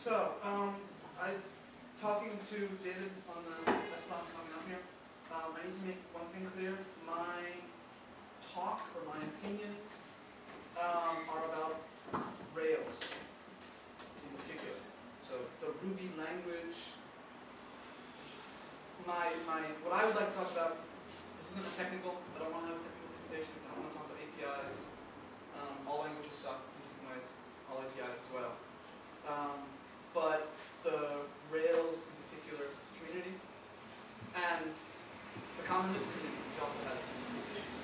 So, um, I, talking to David on the S-Bahn coming up here, um, I need to make one thing clear. My talk or my opinions, um, are about Rails in particular. So the Ruby language, my, my, what I would like to talk about, this isn't a technical, I don't want to have a technical presentation, I want to talk about APIs. Um, all languages suck in different ways, all APIs as well. Um, but the Rails in particular community and the Common community, which also has these issues.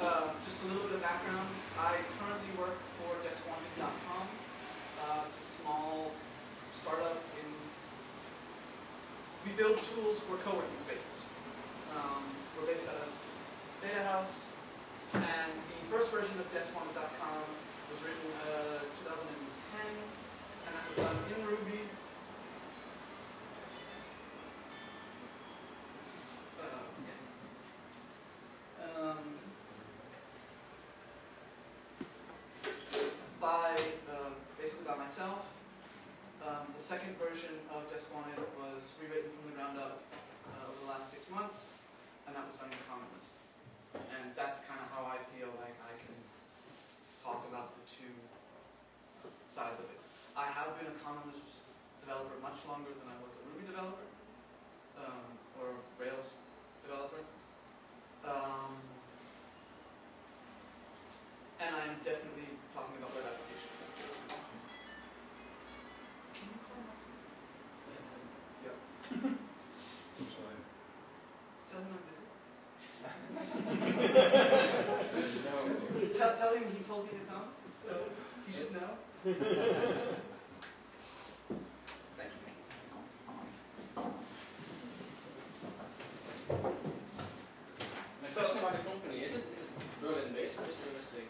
Uh, just a little bit of background. I currently work for DeskWanted.com. Uh, it's a small startup in. We build tools for co-working spaces. Um, we're based out of Data House, and the first version of DeskWanted.com was written uh, 2010, and done in Ruby. Uh, yeah. Um, by uh, basically by myself. Um, the second version of Desk Wanted was rewritten from the ground up uh, over the last six months, and that was done in Common Lisp. And that's kind of how I feel like I can talk about the two sides of it. I have been a Common developer much longer than I was a Ruby developer, um, or Rails developer. Um, and I am definitely talking about web applications. Can you call him up to me? Tell him I'm busy. Tell, tell him he told me to come, so he should know. Thank you. My So- question about the company, is it, is it Berlin based or is it realistic?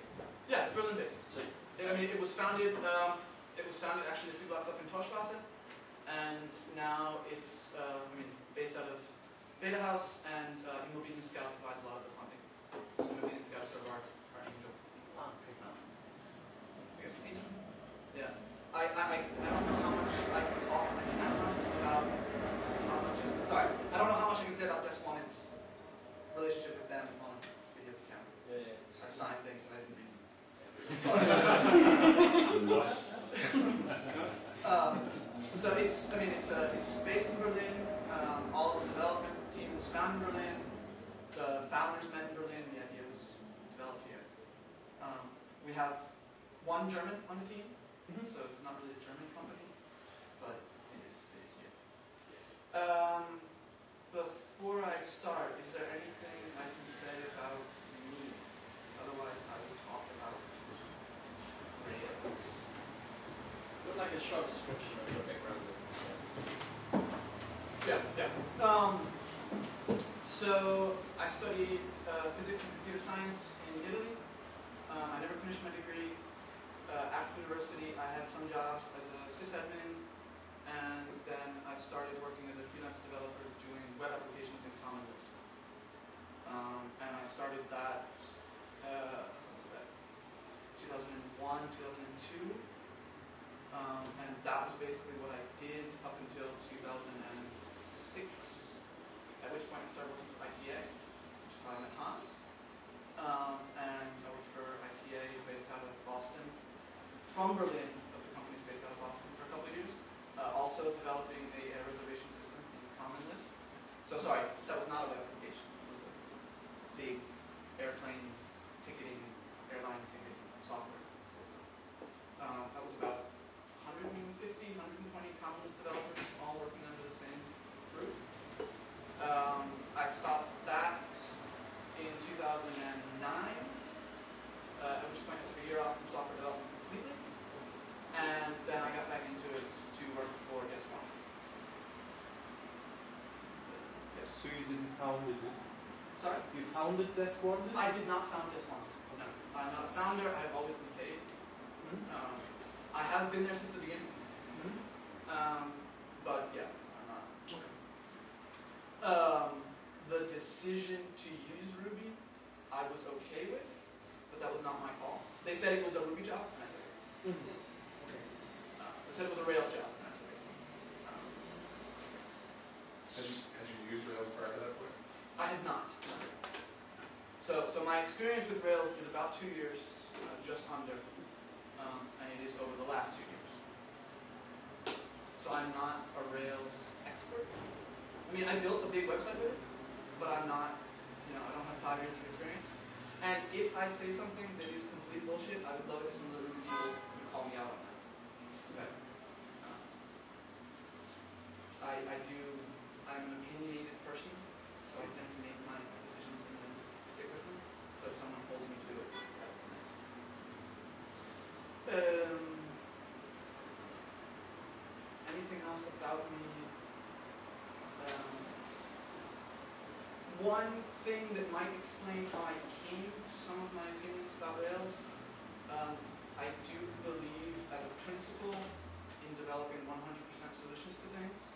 Yeah, it's Berlin based. So, I mean, it was founded. Um, it was founded actually a few blocks up in Torstrasse, and now it's uh, I mean based out of Data House, and uh, Immobilien Scout provides a lot of the funding. So Immobilien Scout is sort of our, our angel. ah, okay. Um, I guess angel. Yeah. I, I, I I don't know how much I can talk on the camera about how much. Sorry, I don't know how much I can say about Desk Wanted's relationship with them on video camera. Yeah, yeah. I signed things and I didn't read them. Um, so it's, I mean, it's, uh, it's based in Berlin. Um, all of the development team was founded in Berlin. The founders met in Berlin. The idea was developed here. Um, we have one German on the team, so it's not really a German company, but it is, it is here. Um, before I start, is there anything I can say about me? Because otherwise I will talk about Rails. Would like a short description of your background. Yes. Yeah, yeah. Um, so I studied uh, physics and computer science in Italy. Um, I never finished my degree. Uh, after university, I had some jobs as a sysadmin, and then I started working as a freelance developer doing web applications in Common Lisp. Um, and I started that, uh, that 2001, 2002. Um, and that was basically what I did up until 2006, at which point I started working for ITA, which is met Hans. Um, and I worked for ITA based out of Boston, from Berlin, but the company's based out of Boston for a couple of years, uh, also developing a, a reservation system in Common Lisp. So sorry, that was not a web application, it was a big airplane ticketing, airline ticketing software system. Um, that was about 150, 120 Common Lisp developers, all working under the same roof. Um, I stopped that in 2009, uh, at which point I took a year off from software development completely, and then I got back into it to work for Desk Wanted. So you didn't found it? Sorry? You founded Desk Wanted? I did not found Desk Wanted. No, I'm not a founder. I've always been paid. Hmm? Um, I have been there since the beginning. Hmm? Um, but yeah. Um, the decision to use Ruby, I was okay with, but that was not my call. They said it was a Ruby job, and I took it. Mhm. Uh, they said it was a Rails job, and I took Had you, had you used Rails prior to that point? I had not. So, so my experience with Rails is about two years, uh, just under, um, and it is over the last two years. So I'm not a Rails expert. I mean, I built a big website with it, but I'm not, you know, I don't have five years of experience. And if I say something that is complete bullshit, I would love it if some people would call me out on that. Okay. Um, I, I do, I'm an opinionated person, so I tend to make my decisions and then stick with them. So if someone holds me to it, that would be nice. Um, anything else about me? Um, one thing that might explain how I came to some of my opinions about Rails, um, I do believe as a principle in developing 100% solutions to things.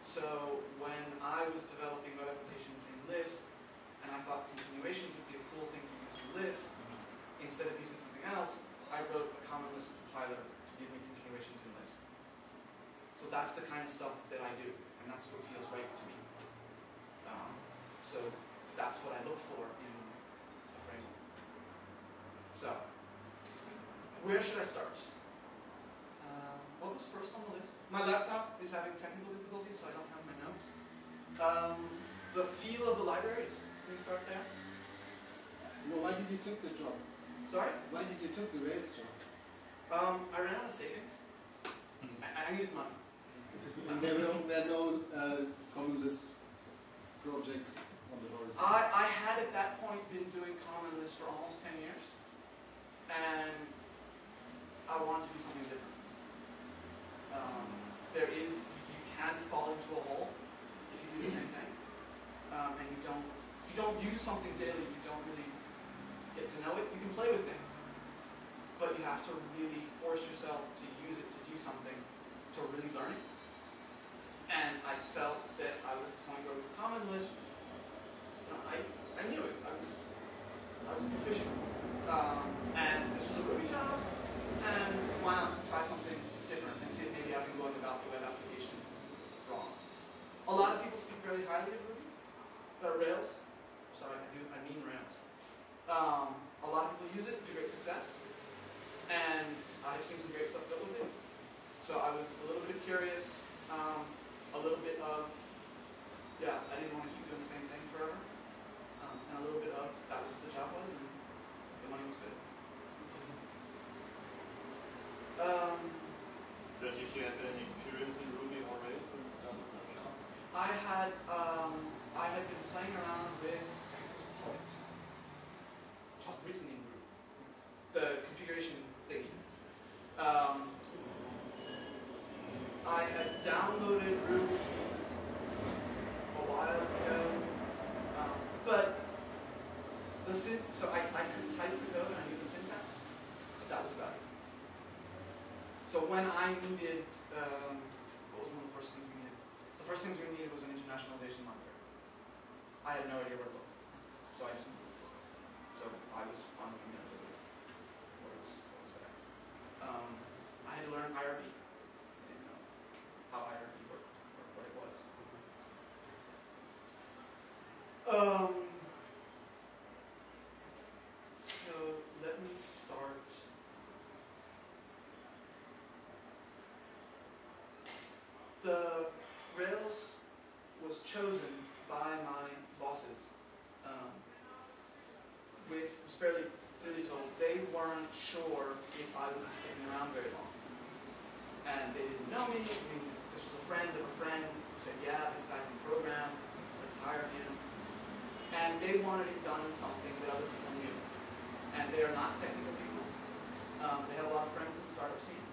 So when I was developing web applications in Lisp, and I thought continuations would be a cool thing to use in Lisp, instead of using something else, I wrote a common Lisp compiler to give me continuations in Lisp. So that's the kind of stuff that I do, and that's what feels right to me. So that's what I look for in a framework. So, where should I start? Um, what was first on the list? My laptop is having technical difficulties, so I don't have my notes. Um, the feel of the libraries. Can we start there? No, why did you take the job? Sorry? Why did you take the Rails job? Um, I ran out of savings. I, I needed money. And there were, no uh, common Lisp projects on the horizon. I, I had at that point been doing Common Lisp for almost 10 years, and I wanted to do something different. Um, there is, you, you can fall into a hole if you do the same thing, um, and you don't, if you don't use something daily, you don't really get to know it. You can play with things, but you have to really force yourself to use it to do something to really learn it. And I felt that I was at the point where it was Common Lisp, you know, I, I knew it. I was I was proficient. Um, and this was a Ruby job, and why not try something different and see if maybe I've been going about the web application wrong. A lot of people speak very highly of Ruby, uh, Rails. Sorry, I do. I mean Rails. Um, a lot of people use it to great success, and I've seen some great stuff built with it. So I was a little bit curious, um, a little bit of, yeah, I didn't want to keep doing the same thing forever a little bit of that was what the job was, and the money was good. Um, So did you have any experience in Ruby when you started that job? I had um, I had been playing around with was Point, which is written in Ruby, the configuration thingy. Um, I had downloaded Ruby a while ago, um, but the syn- so I, I could type the code and I knew the syntax, but that was about it. So when I needed, um, what was one of the first things we needed? The first things we needed was an internationalization library. I had no idea where to look, so I just so I was unfamiliar with what was what was there. Um, I had to learn IRB. I didn't know how IRB worked or what it was. Um, so let me start. The Rails was chosen by my bosses. Um, with was fairly clearly told they weren't sure if I would be sticking around very long, and I mean, this was a friend of a friend who said, "Yeah, this guy can program. Let's hire him." And they wanted it done in something that other people knew, and they are not technical people. Um, they have a lot of friends in the startup scene,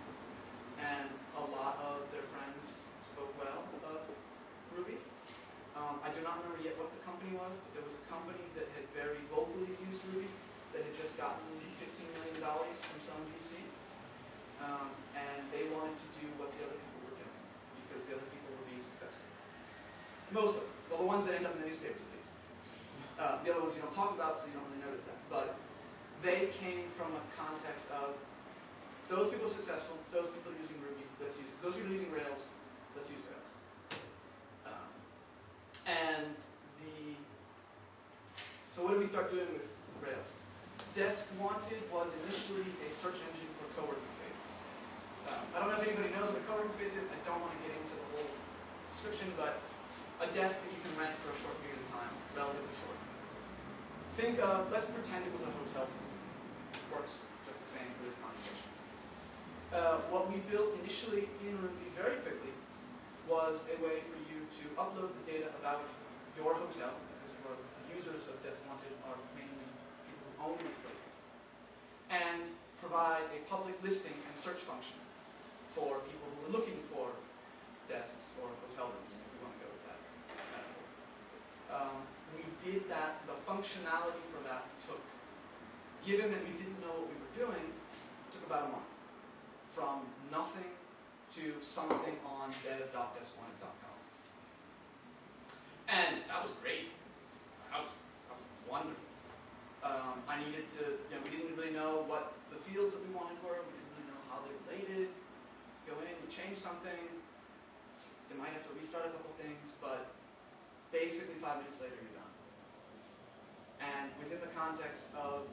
and a lot of their friends spoke well of Ruby. Um, I do not remember yet what the company was, but there was a company that had very vocally used Ruby that had just gotten $15 million from some VC. Um, and they wanted to do what the other people were doing because the other people were being successful. Most of them. Well, the ones that end up in the newspapers at least. Uh, the other ones you don't talk about, so you don't really notice them. But they came from a context of those people successful, those people are using Ruby, let's use Those people using Rails, let's use Rails. Um, And the so what did we start doing with Rails? Desk Wanted was initially a search engine for co-working spaces. Um, I don't know if anybody knows what a co-working space is. I don't want to get into the whole description, but a desk that you can rent for a short period of time, relatively short. Think of, let's pretend it was a hotel system. Works just the same for this conversation. Uh, what we built initially in Ruby very quickly was a way for you to upload the data about your hotel, because the users of Desk Wanted are mainly people who own these places, and provide a public listing and search function for people who are looking for desks or hotel rooms, if we want to go with that metaphor. Um, we did that, the functionality for that took, given that we didn't know what we were doing, took about a month. From nothing to something on dev.deskwanted.com. And that was great. That was, that was wonderful. Um, I needed to, you know, we didn't really know what the fields that we wanted were, we didn't really know how they related. Go in, we change something, you might have to restart a couple things, but basically five minutes later you're done. And within the context of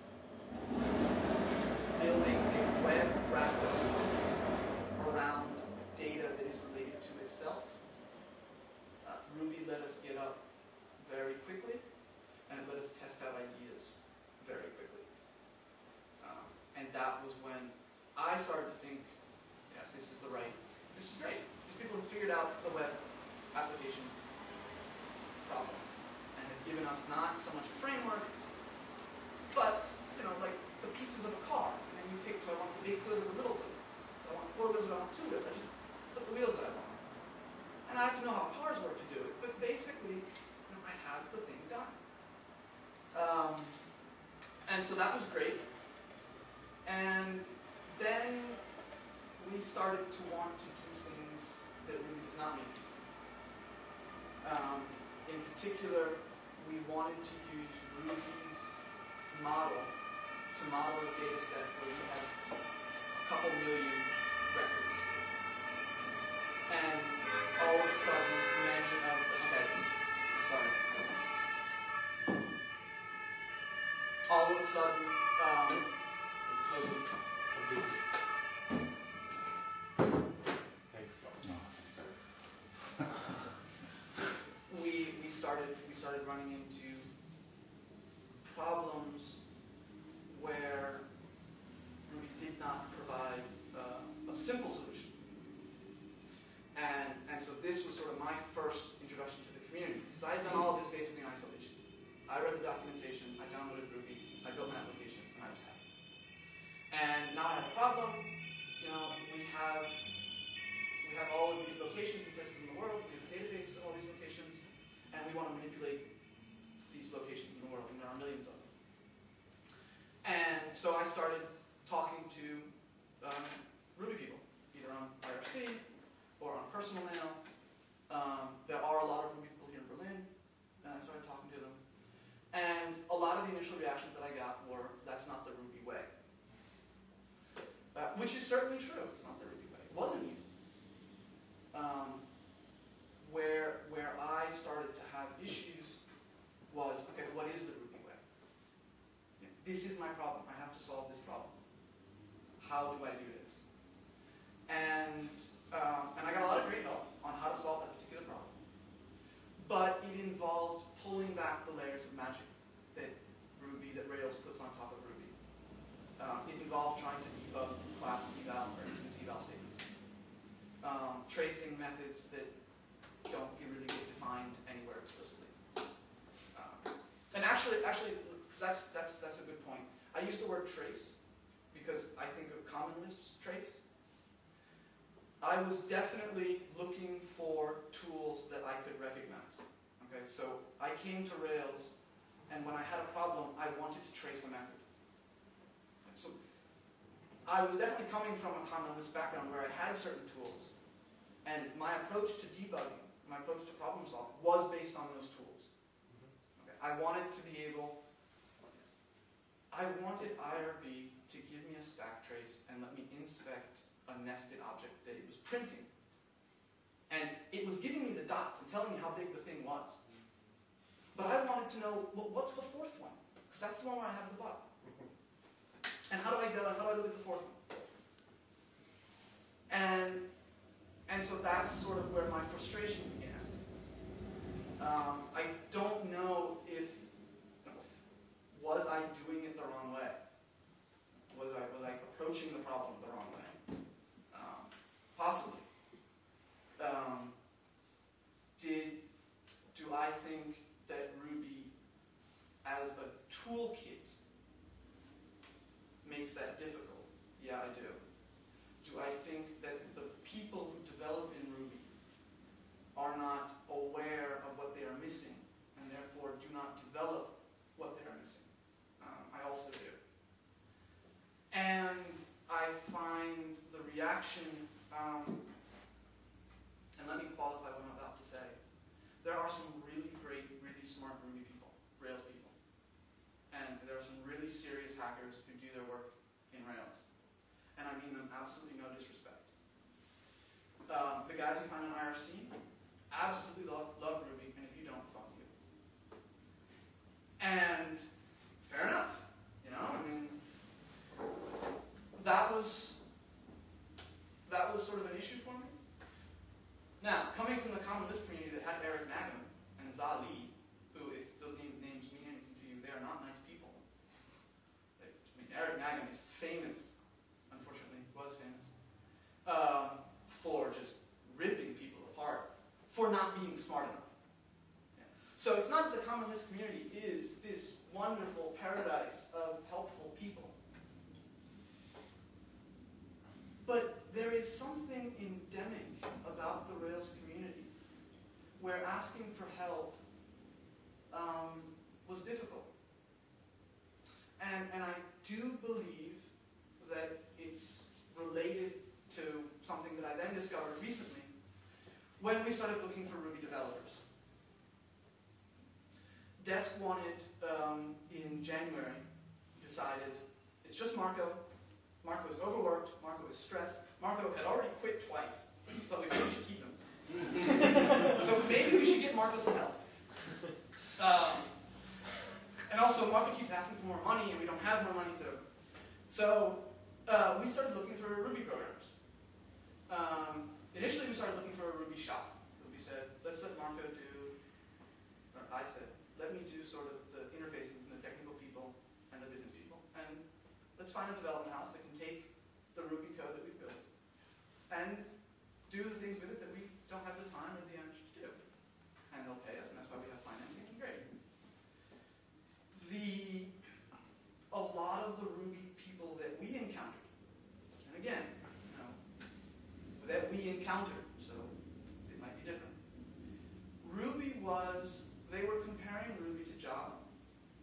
building a web wrapper around data that is related to itself, uh, Ruby let us get up very quickly, and it let us test out ideas very quickly. Um, and that was when I started to think, yeah, this is the right, this is great. These people have figured out the web application problem and have given us not so much a framework, but, you know, like the pieces of a car. And then you pick, do I want the big hood or the little hood? Do I want four wheels or do I want two wheels? I just put the wheels that I want. And I have to know how cars work to do it, but basically, you know, I have the thing done. Um, and so that was great. And then we started to want to do things that Ruby does not make easy. Um, in particular, wanted to use Ruby's model to model a data set where we had a couple million records. And all of a sudden, many of the, sorry. All of a sudden, um, Close it completely. Thanks. we we started running into problems where Ruby did not provide uh, a simple solution. And and so this was sort of my first introduction to the community because I had done all of this basically in isolation. I read the documentation, I downloaded Ruby, I built my application, and I was happy. And now I have a problem. You know, we have we have all of these locations and places in the world. We have a database of all these locations, and we want to manipulate these locations in the world, and there are millions of them. And so I started talking to um, Ruby people, either on IRC or on personal mail. Um, there are a lot of Ruby people here in Berlin, and I started talking to them. And a lot of the initial reactions that I got were, that's not the Ruby way. Uh, which is certainly true, it's not the Ruby way. It wasn't easy. Um, where, where I started to have issues was, okay, what is the Ruby way? This is my problem. I have to solve this problem. How do I do this? And, um, and I got a lot of great help on how to solve that particular problem. But it involved pulling back the layers of magic that Ruby, that Rails puts on top of Ruby. Um, it involved trying to debug class eval or instance eval statements. Um, tracing methods that don't get really get defined anywhere explicitly. Um, and actually, that's that's that's a good point. I use the word trace because I think of Common Lisp's trace. I was definitely looking for tools that I could recognize. Okay, so I came to Rails, and when I had a problem, I wanted to trace a method. So I was definitely coming from a Common Lisp background where I had certain tools, and my approach to debugging, my approach to problem solving, was based on those tools. Mm-hmm. Okay, I wanted to be able, I wanted IRB to give me a stack trace and let me inspect a nested object that it was printing. And it was giving me the dots and telling me how big the thing was. But I wanted to know well, what's the fourth one? Because that's the one where I have the bug. And how do I go how do I look at the fourth one? And and so that's sort of where my frustration began. Um, I don't know if was I doing it the wrong way. Was I was I approaching the problem the wrong way? Um, possibly. Um, did do I think that Ruby as a toolkit makes that difficult? Yeah, I do. Do I think that the people who develop in Ruby are not aware of what they are missing and therefore do not develop what they are missing? Do. And I find the reaction, um, and let me qualify what I'm about to say. There are some really great, really smart Ruby people, Rails people. And there are some really serious hackers who do their work in Rails. And I mean them absolutely no disrespect. Um, the guys who find an IRC absolutely love, love Ruby, and if you don't, fuck you. And fair enough, you know, I mean, that was, that was sort of an issue for me. Now, coming from the Common Lisp community that had Erik Naggum and Xah Lee, who, if those names mean anything to you, they are not nice people. They, I mean, Erik Naggum is famous, unfortunately, was famous, um, for just ripping people apart, for not being smart enough. Yeah. So it's not that the Common Lisp community is this wonderful paradise of helpful people. But there is something endemic about the Rails community where asking for help um, was difficult. And, and I do believe that it's related to something that I then discovered recently when we started looking for Ruby developers. Desk wanted, um, in January, decided it's just Marco. Marco is overworked, Is stressed. Marco had already quit twice, but we really should keep him. so maybe we should get Marco some help. Um, and also, Marco keeps asking for more money, and we don't have more money, so so uh, we started looking for Ruby programmers. Um, initially, we started looking for a Ruby shop. Ruby said, let's let Marco do, or I said, let me do sort of the interface between the technical people and the business people, and let's find a development house that can take the Ruby code that we built and do the things with it that we don't have time or the energy to do. And they'll pay us, and that's why we have financing, and great. The, a lot of the Ruby people that we encountered, and again, you know, that we encountered, so it might be different. Ruby was, they were comparing Ruby to Java,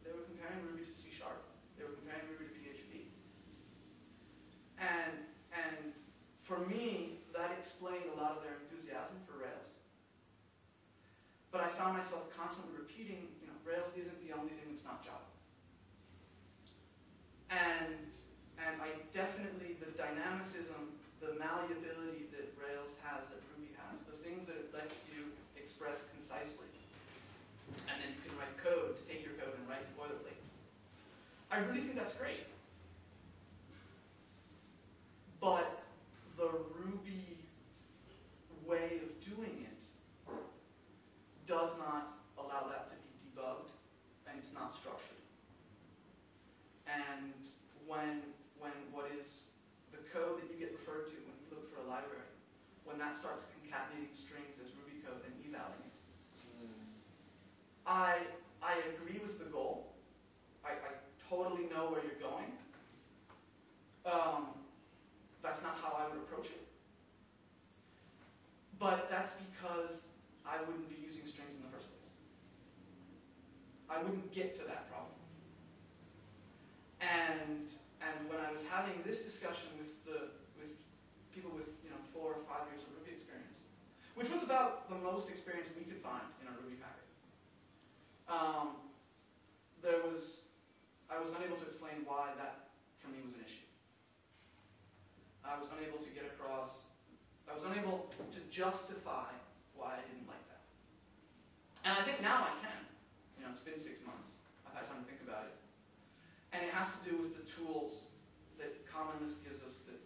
they were comparing Ruby to C Sharp, they were comparing Ruby to PHP. And, and for me, that explained a lot of their enthusiasm for Rails. But I found myself constantly repeating, you know, Rails isn't the only thing that's not Java. And, and I definitely, the dynamicism, the malleability that Rails has, that Ruby has, the things that it lets you express concisely, and then you can write code to take your code and write boilerplate. I really think that's great. But the Ruby way of doing it does not allow that to be debugged, and it's not structured. And when, when what is the code that you get referred to when you look for a library, when that starts concatenating strings as Ruby code and evaling it, I, I agree with the goal. I, I totally know where you're going. Um, that's not how I would approach it. But that's because I wouldn't be using strings in the first place. I wouldn't get to that problem. And and when I was having this discussion with people with you know four or five years of Ruby experience, which was about the most experience we could find in a Ruby packet, um, there was I was unable to explain why that for me was an issue. I was unable to get across. I was unable to justify why I didn't like that. And I think now I can. You know, know, it's been six months. I've had time to think about it. And it has to do with the tools that Common Lisp gives us that,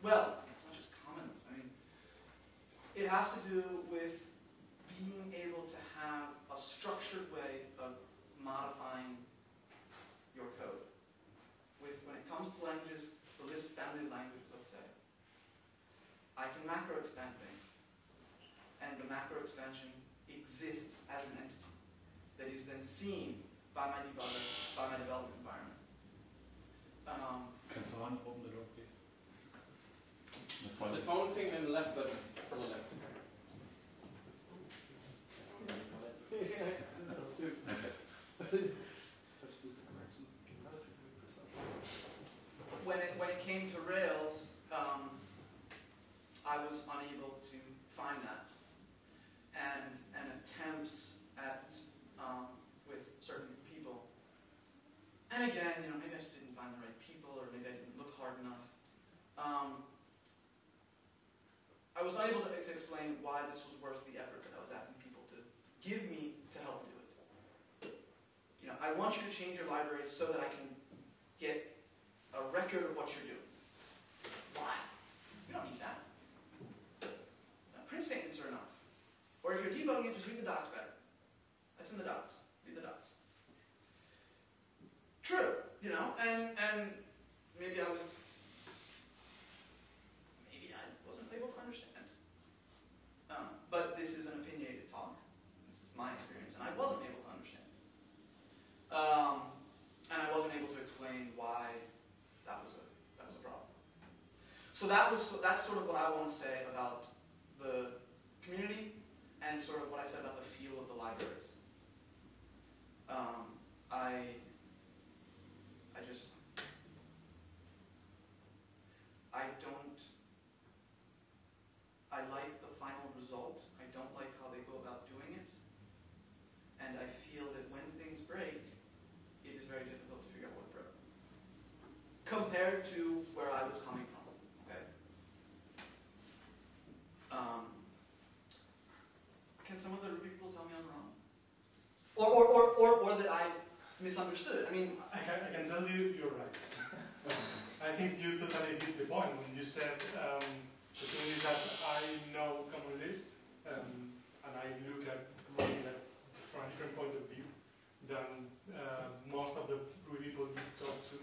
well, it's not just Common Lisp, I mean, it has to do with being able to have a structured way of modifying your code. With, when it comes to languages, the Lisp family of languages, let's say, I can macro expand things. And the macro expansion exists as an entity that is then seen by my debugger, by my development environment. Um, Can someone open the door, please? The phone. The phone thing and the left button for the left. That's it. when it when it came to Rails, um, I was unable to find that, and and attempts at um, with certain people. And again, you know, maybe I just didn't find the right people, or maybe I didn't look hard enough. Um, I was unable to, to explain why this was worth the effort that I was asking people to give me to help do it. You know, I want you to change your libraries so that I can get a record of what you're doing. Why? You don't need that. Uh, print statements are enough. Or if you're debugging it, just read the docs better. That's in the docs. Read the docs. True, you know, and and maybe I was maybe I wasn't able to understand. Um, but this is an opinionated talk. This is my experience, and I wasn't able to understand. Um, and I wasn't able to explain why that was a that was a problem. So that was that's sort of what I want to say about the community and sort of what I said about the feel of the libraries. Um, I I just I don't I like the final result. I don't like how they go about doing it. And I feel that when things break, it is very difficult to figure out what broke compared to where I was coming from. Okay. Um, can some of the Ruby people tell me I'm wrong? Or, or, or, or, or that I misunderstood? I mean, I can, I can tell you you're right. I think you totally hit the point when you said um, the thing is that I know Common Lisp um, and I look at Ruby from a different point of view than uh, most of the people you talk to,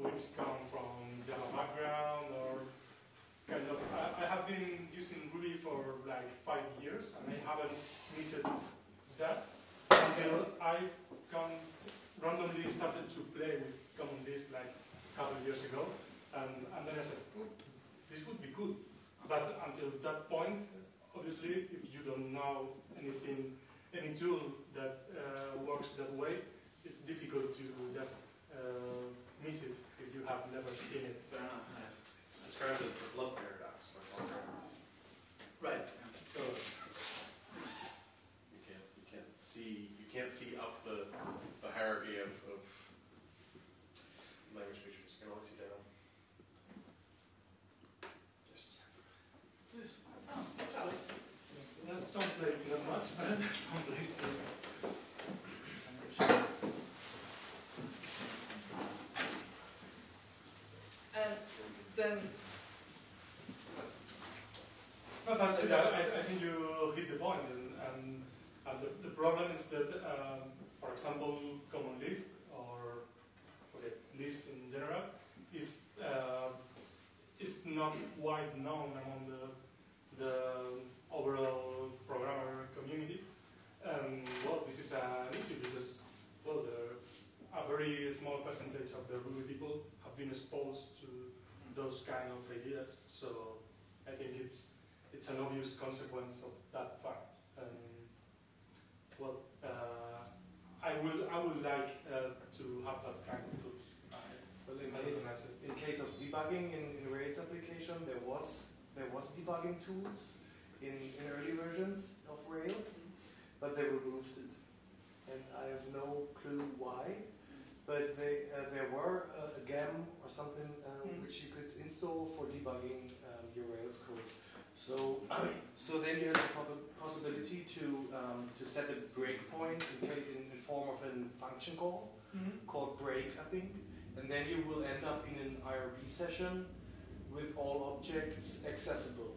which come from Java background or kind of. I, I have been using Ruby for like five years and I haven't missed until I come randomly started to play with Common Lisp like a couple of years ago, and, and then I said, this would be good. But until that point, obviously, if you don't know anything, any tool that uh, works that way, it's difficult to just uh, miss it if you have never seen it. enough. It's described as the Blub paradox by Paul Graham. Right. So, You can't, you can't see, you can't see up the, the hierarchy of, of language features. You can only see down. Just- Please. Oh, watch out. there's some place, not much, but there's some place. And then, No, that's it. I, I- think you hit the point, and, and, and the, the problem is that, um, for example, Common Lisp or okay, Lisp in general is uh, is not wide known among the the overall programmer community. And well, this is an issue because well, the, a very small percentage of the Ruby people have been exposed to those kind of ideas. So I think it's it's an obvious consequence of that fact. Um, well, uh, I will I would like uh, to have that kind of tools. Well, in case, in case of debugging in, in Rails application, there was there was debugging tools in, in early versions of Rails, but they removed it, and I have no clue why. But they uh, there were uh, a gem or something um, Hmm. which you could install for debugging um, your Rails code. So, so then you have possi- possibility to um, to set a breakpoint in, in form of a function call Mhm. called break, I think, and then you will end up in an IRB session with all objects accessible,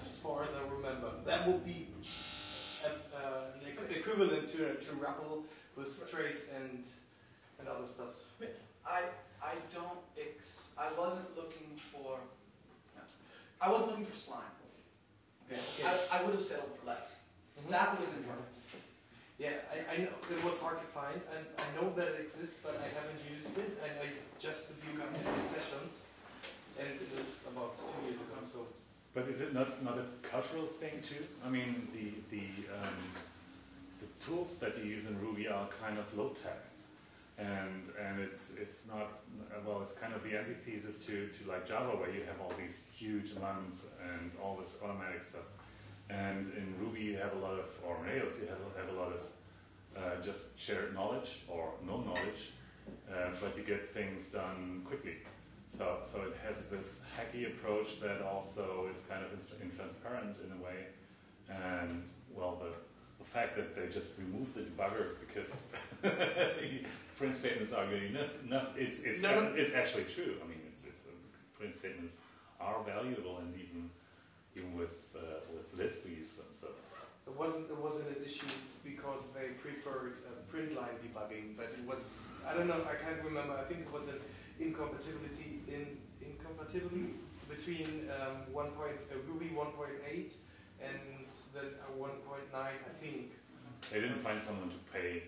as far as I remember. That would be a, uh, an equivalent to to REPL with trace and and other stuff. I, I don't ex, I wasn't looking for, no. I wasn't looking for slime. Okay. I, I would have settled for less. That would have been perfect. Yeah, I, I know it was hard to find, and I know that it exists, but I haven't used it. I, I just a few community sessions, and it was about two years ago. So But is it not, not a cultural thing too? I mean, the the um, the tools that you use in Ruby are kind of low tech, and and it's it's not well. It's kind of the antithesis to to like Java, where you have all these huge environments and all this automatic stuff. And in Ruby, you have a lot of, or Rails, you have, have a lot of uh, just shared knowledge or no knowledge, uh, but you get things done quickly. So, so it has this hacky approach that also is kind of intransparent in a way. And well, the, the fact that they just removed the debugger because print statements are good enough, enough it's, it's, No, no. it's actually true. I mean, it's, it's, uh, print statements are valuable and even, even with, uh, with Lisp we use them. So it wasn't it wasn't an issue because they preferred uh, print line debugging, but it was I don't know I can't remember. I think it was an incompatibility in incompatibility between um, one point uh, Ruby 1.8 and then uh, 1.9 I think. they didn't find someone to pay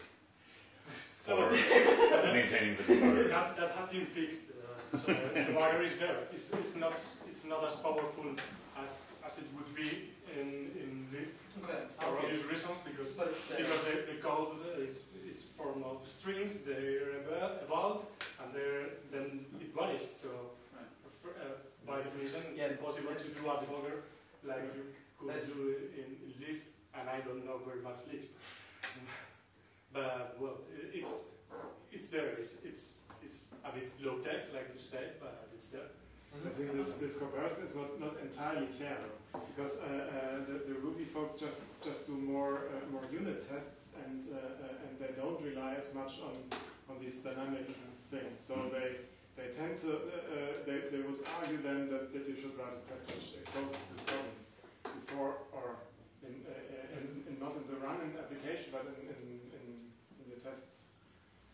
for maintaining the debugger. That, that has been fixed. Uh, so the debugger is there. It's, it's not it's not as powerful as as it would be in in Lisp Okay. for obvious reasons because But it's there. because the, the code is is form of strings. They're about, about and they're then it vanished. So Right. for, uh, by definition, it's Yeah, impossible to do a debugger like you could That's- do in, in Lisp. And I don't know very much Lisp. but well, it's it's there. It's it's it's a bit low tech, like you said, but it's there. Mm-hmm. I think this, this comparison is not, not entirely fair though, because uh, uh, the, the Ruby folks just, just do more uh, more unit tests and uh, uh, and they don't rely as much on, on these dynamic things. So they they tend to uh, uh, they, they would argue then that, that you should write a test which exposes this problem before or in, uh, uh, in, in not in the running application but in, in, in, in the tests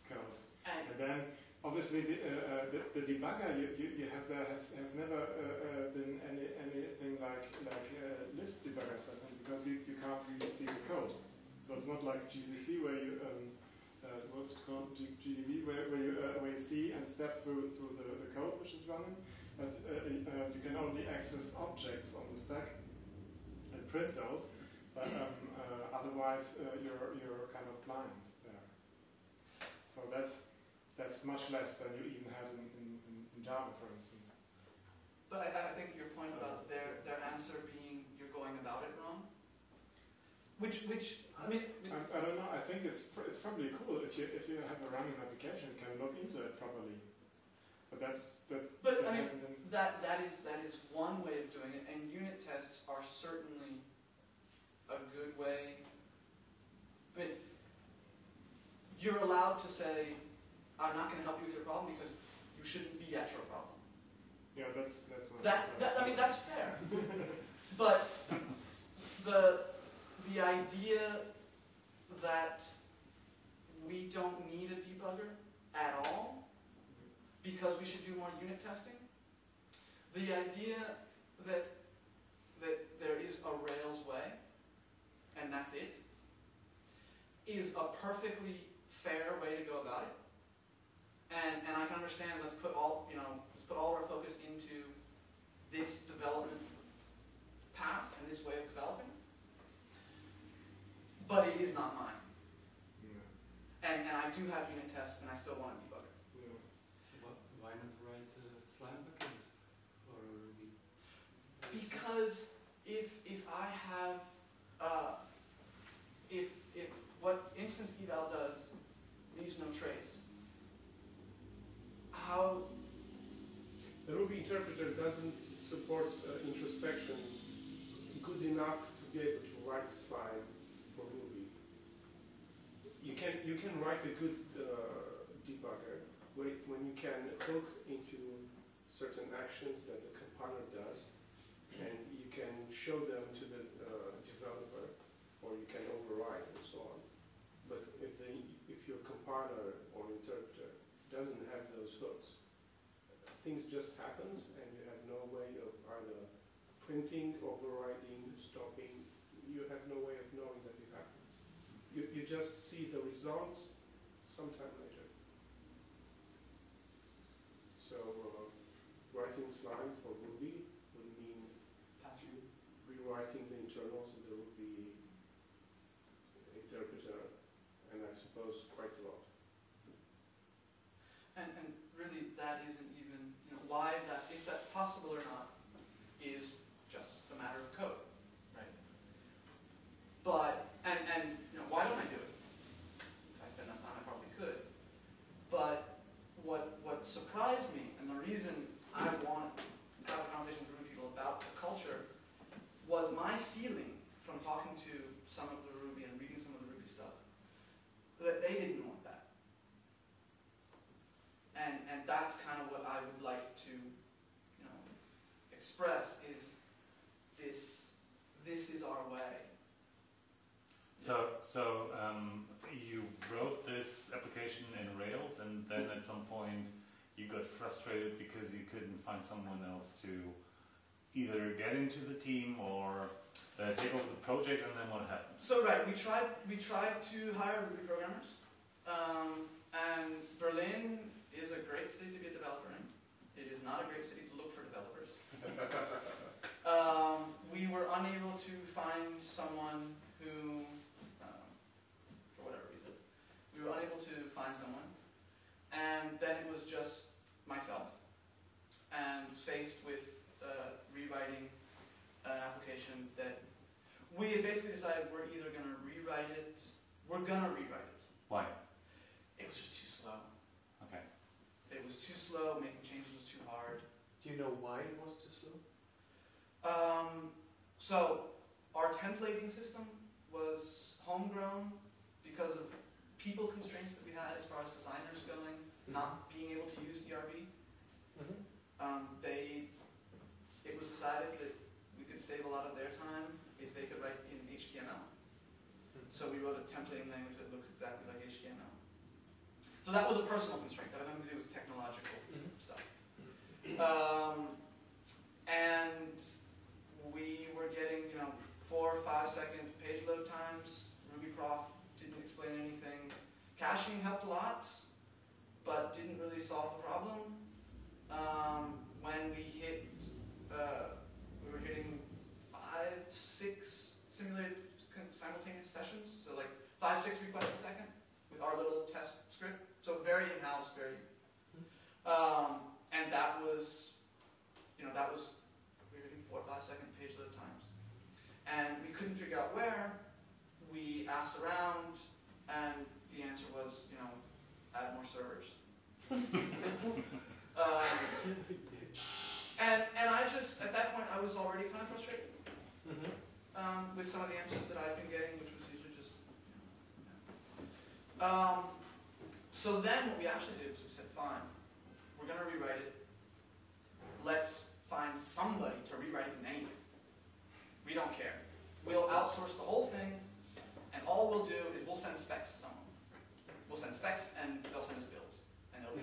code. And And then, obviously, the, uh, uh, the, the debugger you, you, you have there has, has never uh, uh, been any, anything like like uh, Lisp debuggers, I think, because you, you can't really see the code. So it's not like GCC where you um, uh, what's called GDB where, where you uh, where you see and step through through the, the code which is running, but uh, uh, you can only access objects on the stack and print those. But um, uh, otherwise, uh, you're you're kind of blind there. So that's that's much less than you even had in, in, in, Java, for instance. But I, I think your point about their, their answer being you're going about it wrong, which, which, I mean, I, I don't know. I think it's pr- it's probably cool if you if you have a running application, can look into it properly. But that's that. But, that I mean, that, that is, that is one way of doing it, and unit tests are certainly a good way. I mean, you're allowed to say, I'm not gonna help you with your problem because you shouldn't be at your problem. Yeah, that's that's. That, that, I mean, that's fair. But the, the idea that we don't need a debugger at all because we should do more unit testing, the idea that, that there is a Rails way and that's it, is a perfectly fair way to go about it. And, and I can understand, let's put all, you know, let's put all our focus into this development path and this way of developing. But it is not mine. Yeah, And, and I do have unit tests and I still want a debugger. yeah. So what, why not write a Slime backend or Ruby? Because if, if I have, uh, if, if what instance eval does leaves no trace, how, The Ruby interpreter doesn't support uh, introspection good enough to be able to write Slime for Ruby. You can you can write a good uh, debugger when you can hook into certain actions that the compiler does, and you can show them to the uh, developer, or you can override and so on. But if the if your compiler or interpreter doesn't have those hooks, things just happens, and you have no way of either printing, overriding, stopping. You have no way of knowing that it happened. You, you just see the results sometime later. So uh, writing slime for Ruby would mean Patching. rewriting the internals of the Ruby interpreter, and I suppose quite a lot. And, and really, that isn't even, you know, why that, if that's possible or not, is just a matter of code, right? But, and, and, you know, why don't I do it? If I spend enough time, I probably could. But what, what surprised me, and the reason I want to have a conversation with Ruby people about the culture, was my feeling from talking to some of the Ruby and reading some of the Ruby stuff, that they didn't want that. And, and that's kind of what I would like to, you know, express is this, this is our way. So, so um, you wrote this application in Rails, and then at some point you got frustrated because you couldn't find someone else to either get into the team or uh, take over the project, and then what happened? So right, we tried we tried to hire Ruby programmers, um, and Berlin is a great city to be a developer in. It is not a great city to look for developers. um, we were unable to find someone who, um, for whatever reason, we were unable to find someone, and then it was just myself, and faced with uh, rewriting an application that we had basically decided we're either going to rewrite it, we're going to rewrite it. Why? It was just too slow. Okay. It was too slow, making changes was too hard. Do you know why it was too slow? Um, so, our templating system was homegrown because of people constraints that we had as far as designers going, not being able to use ERB. Mm-hmm. Um, they, it was decided that we could save a lot of their time if they could write in HTML. So we wrote a templating language that looks exactly like HTML. So that was a personal constraint that had nothing to do with technological Mhm. stuff. Um, and we were getting, you know, four or five second page load times. RubyProf didn't explain anything. Caching helped a lot, but didn't really solve the problem. Um, when we hit, uh, we were hitting five, six simulated simultaneous sessions, so like five, six requests a second with our little test script. So very in-house, very. Um, and that was, you know, that was we were hitting four or five second page load times, and we couldn't figure out where. We asked around, and the answer was, you know, add more servers. um, and and I just at that point I was already kind of frustrated Mm-hmm. um, with some of the answers that I've been getting, which was usually just. Um, so then what we actually did was we said, fine, we're going to rewrite it. Let's find somebody to rewrite it in anything. We don't care. We'll outsource the whole thing, and all we'll do is we'll send specs to someone. We'll send specs, and they'll send us bills, and it'll be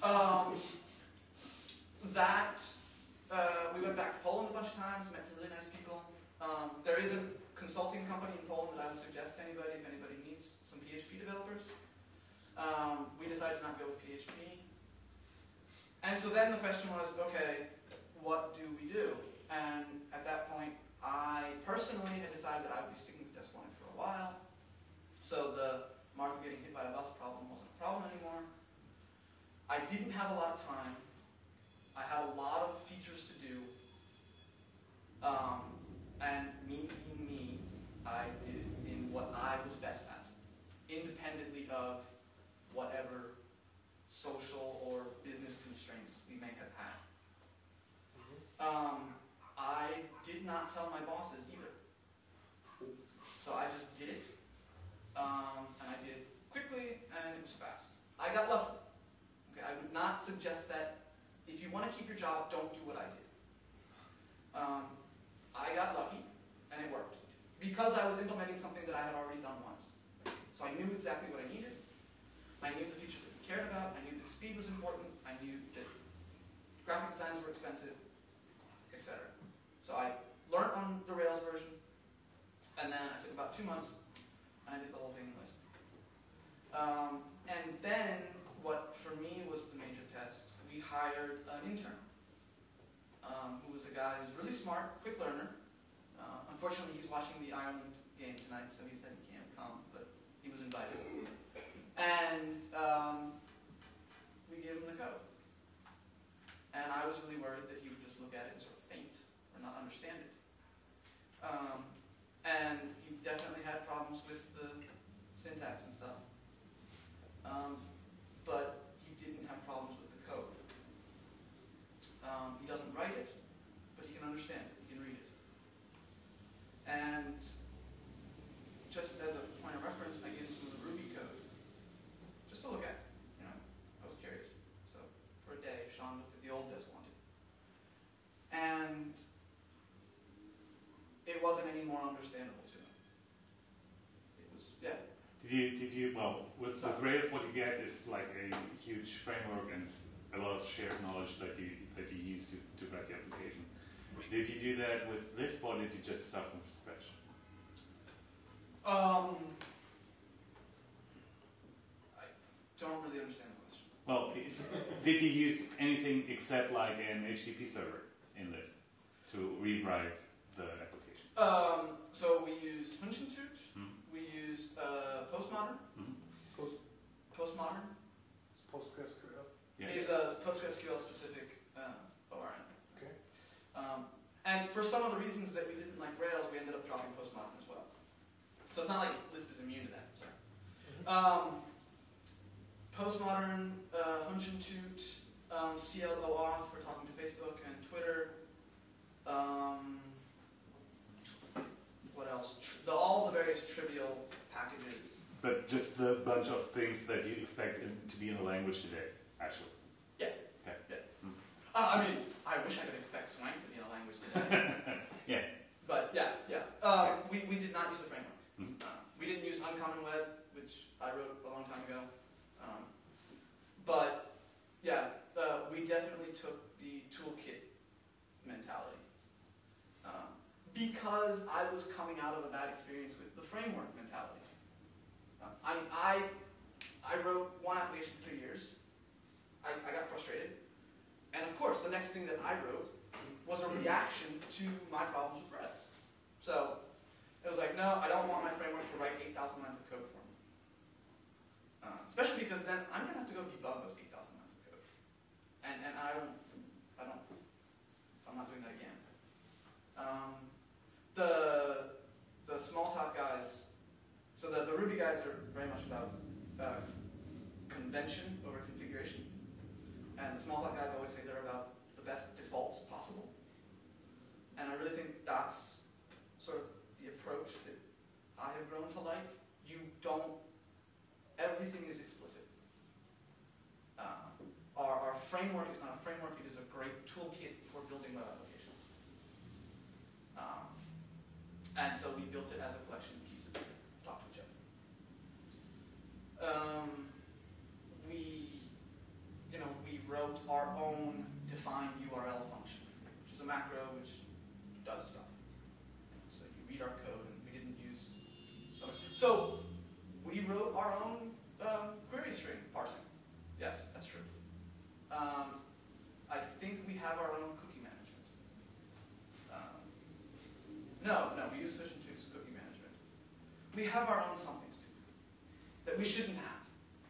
um, that uh, we went back to Poland a bunch of times, met some really nice people. Um, there is a consulting company in Poland that I would suggest to anybody if anybody needs some PHP developers. Um, we decided to not go with PHP. And so then the question was, okay, what do we do? And at that point, I personally had decided that I would be sticking to Testpoint for a while. So the Marco getting hit by a bus problem wasn't a problem anymore. I didn't have a lot of time. I had a lot of features to do. Um, and me being me, I did in what I was best at, independently of whatever social or business constraints we may have had. Um, I did not tell my bosses either. So I just did it. Um, and I did it quickly and it was fast. I got lucky. Okay, I would not suggest that if you want to keep your job, don't do what I did. Um, I got lucky and it worked. Because I was implementing something that I had already done once. So I knew exactly what I needed. I knew the features that we cared about. I knew that speed was important. I knew that graphic designs were expensive, etc. So I learned on the Rails version, and then I took about two months, and I did the whole thing in Lisp. Um, and then, what for me was the major test, we hired an intern, um, who was a guy who's really smart, quick learner. Uh, unfortunately, he's watching the Ireland game tonight, so he said he can't come, but he was invited. And um, we gave him the code. And I was really worried that he would just look at it and sort of faint or not understand it. Um, and he definitely had problems with the syntax and stuff. Um, but he didn't have problems with the code. Um, he doesn't write it, but he can understand it, he can read it. And just as a point of reference, I him some of the Ruby code, just to look at, you know, I was curious. So for a day, Sean looked at the old desk wanted. And it wasn't any more understandable to him. It was, yeah, Did you, did you, well, with, with Rails, what you get is like a huge framework and a lot of shared knowledge that you, that you use to, to write the application. Did you do that with Lisp or did you just start from scratch? Um, I don't really understand the question. Well, did you use anything except like an HTTP server in Lisp to rewrite the application? Um, so we used Hunchentoot, Hmm. we used uh, Postmodern. Mhm. Post, Postmodern It's PostgreSQL. Yeah. is a PostgreSQL specific uh, ORM. Okay. Um, and for some of the reasons that we didn't like Rails, we ended up dropping Postmodern as well. So it's not like Lisp is immune to that. Sorry. Um, Postmodern, uh, Hunchentoot, um, cl-oauth, we're talking to Facebook and Twitter. Um, what else? Tr- the, all the various trivial packages. But just the bunch of things that you expect in, to be in the language today, actually. Uh, I mean, I wish I could expect Swank to be in a language today. Yeah. But yeah, yeah. Um, we, we did not use a framework. Mhm. Uh, we didn't use Uncommon Web, which I wrote a long time ago. Um, but yeah, uh, we definitely took the toolkit mentality. Um, because I was coming out of a bad experience with the framework mentality. Um, I mean, I, I wrote one application for two years. I, I got frustrated. And of course, the next thing that I wrote was a reaction to my problems with Rails. So it was like, no, I don't want my framework to write 8,000 lines of code for me. Uh, especially because then I'm gonna have to go debug those 8,000 lines of code, and and I don't, I don't, I'm not doing that again. Um, the the Smalltalk guys, so the the Ruby guys are very much about uh, convention over configuration, and the Smalltalk guys always say they're about the best defaults possible. And I really think that's sort of the approach that I have grown to like. You don't, everything is explicit. Uh, our, our framework is not a framework, it is a great toolkit for building web applications. Um, and so we built it as a collection of pieces that talk to each other. Um, we, you know, we wrote our own define URL function, which is a macro which does stuff. So you read our code, and we didn't use. So we wrote our own um, query string parsing. Yes, that's true. Um, I think we have our own cookie management. Um, no, no, we use Fission Tube's cookie management. We have our own something that we shouldn't have,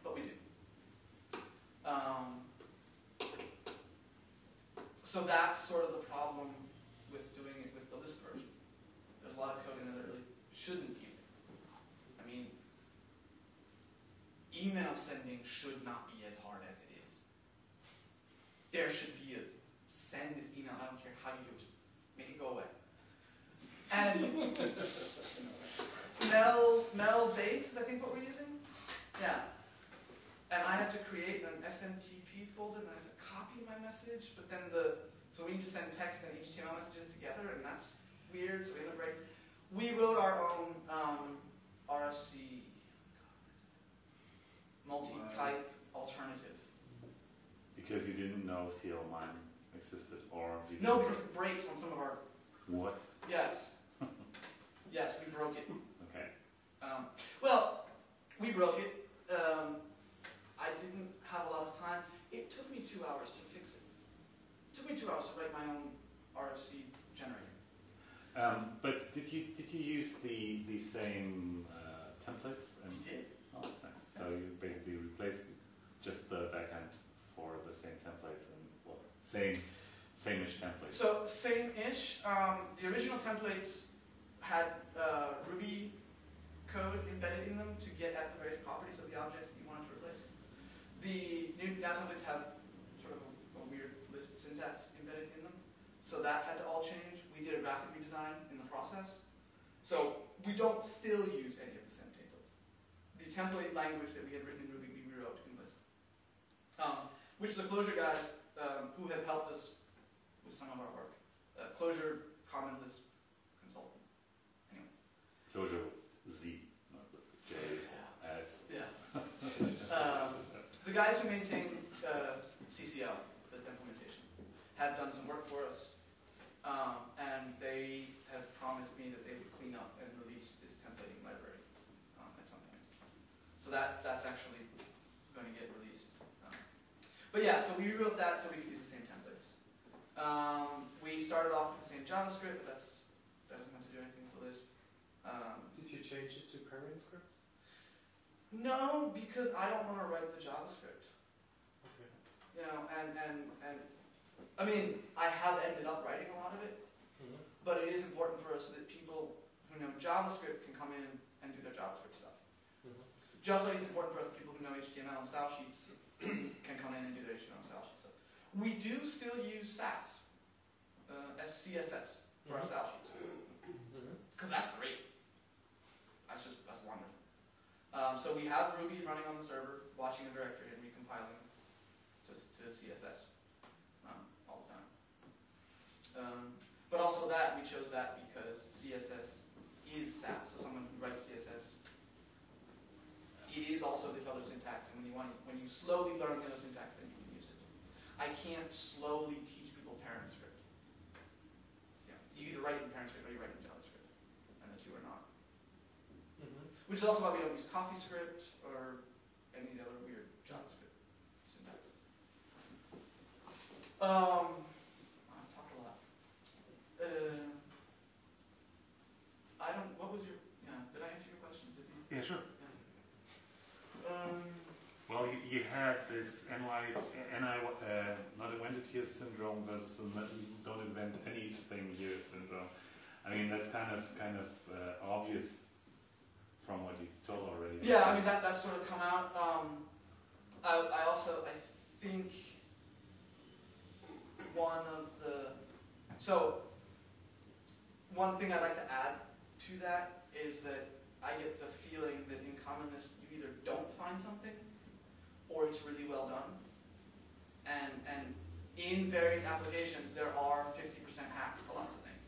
but we do. Um, so that's sort of the problem with doing it with the Lisp version. There's a lot of code in there that really shouldn't be there. I mean, email sending should not be as hard as it is. There should be a send this email, I don't care how you do it, make it go away. And Mel Mel base is I think what we're using. Yeah. And I have to create an SMTP folder and I have to copy my message, but then the so we need to send text and HTML messages together, and that's weird. So we end up writing. We wrote our own um, RFC multi-type alternative. Because you didn't know cl-mime existed, or you No, because it breaks on some of our. what? Yes. yes, we broke it. Okay. Um, well, we broke it. Um, I didn't have a lot of time. It took me two hours to fix it. It took me two hours to write my own RFC generator. Um, but did you did you use the the same uh, templates? We did. Oh, that's nice. So you basically replaced just the backend for the same templates and well, same same-ish templates. So same-ish. Um, the original templates had uh, Ruby code embedded in them to get at the various properties of the objects that you wanted to replace. The new templates have sort of a, a weird Lisp syntax embedded in them, so that had to all change. We did a graphic redesign in the process, so we don't still use any of the same templates. The template language that we had written in Ruby, we rewrote in Lisp. Um, which the Clozure guys, um, who have helped us with some of our work, uh, Clozure Common Lisp consultant. Anyway. Clozure with Z, not with J S. Yeah. um, the guys who maintain uh, CCL, the implementation, have done some work for us, um, and they have promised me that they would clean up and release this templating library um, at some point. So that that's actually going to get released. Um, but yeah, so we rewrote that so we could use the same templates. Um, we started off with the same JavaScript, but that's that doesn't have to do anything with Lisp. Um, Did you change it to Parenscript? No, because I don't want to write the JavaScript. Okay. You know, and, and, and I mean, I have ended up writing a lot of it, but it is important for us so that people who know JavaScript can come in and do their JavaScript stuff. Just like it's important for us that people who know HTML and style sheets can come in and do their HTML and style sheets stuff. We do still use Sass, uh, as CSS for our Mhm. style sheets, because that's great. That's just. Um, so we have Ruby running on the server, watching a directory and recompiling to, to CSS um, all the time. Um, but also that we chose that because CSS is Sass. So someone who writes CSS, it is also this other syntax. And when you want, when you slowly learn the other syntax, then you can use it. I can't slowly teach people Parenscript. Yeah, you either write it in Parenscript or you write it in JavaScript, and the two are not. Which is also why we don't use CoffeeScript or any of the other weird JavaScript syntaxes. Um, I've talked a lot. Uh, I don't. What was your? Yeah, did I answer your question? Did you? Yeah, sure. Um, Well, you, you had this NY, NI, uh, not invented here syndrome versus don't invent anything here syndrome. I mean, that's kind of kind of uh, obvious from what you told already. yeah, I mean that that's sort of come out. Um, I, I also I think one of the so one thing I'd like to add to that is that I get the feeling that in Common Lisp you either don't find something or it's really well done. And and in various applications there are 50% hacks to lots of things.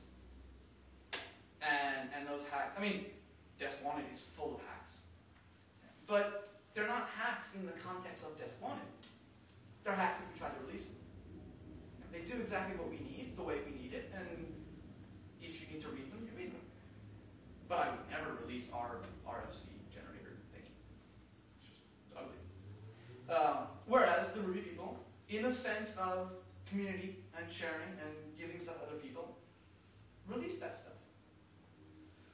And and those hacks, I mean, Desk Wanted is full of hacks. But they're not hacks in the context of Desk Wanted. They're hacks if we try to release them. They do exactly what we need, the way we need it, and if you need to read them, you read them. But I would never release our RFC generator thing. It's just it's ugly. Um, whereas the Ruby people, in a sense of community and sharing and giving stuff to other people, release that stuff.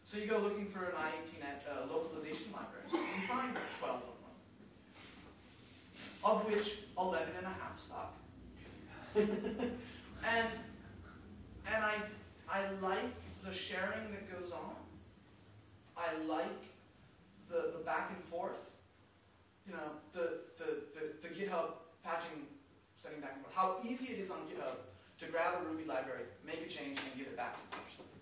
So you go looking for an I-18 uh, localization library, and you find 12 of them, of which 11 and a half suck. and and I I like the sharing that goes on. I like the the back and forth. You know, the the, the, the GitHub patching setting back and forth. How easy it is on GitHub to grab a Ruby library, make a change, and give it back to the person.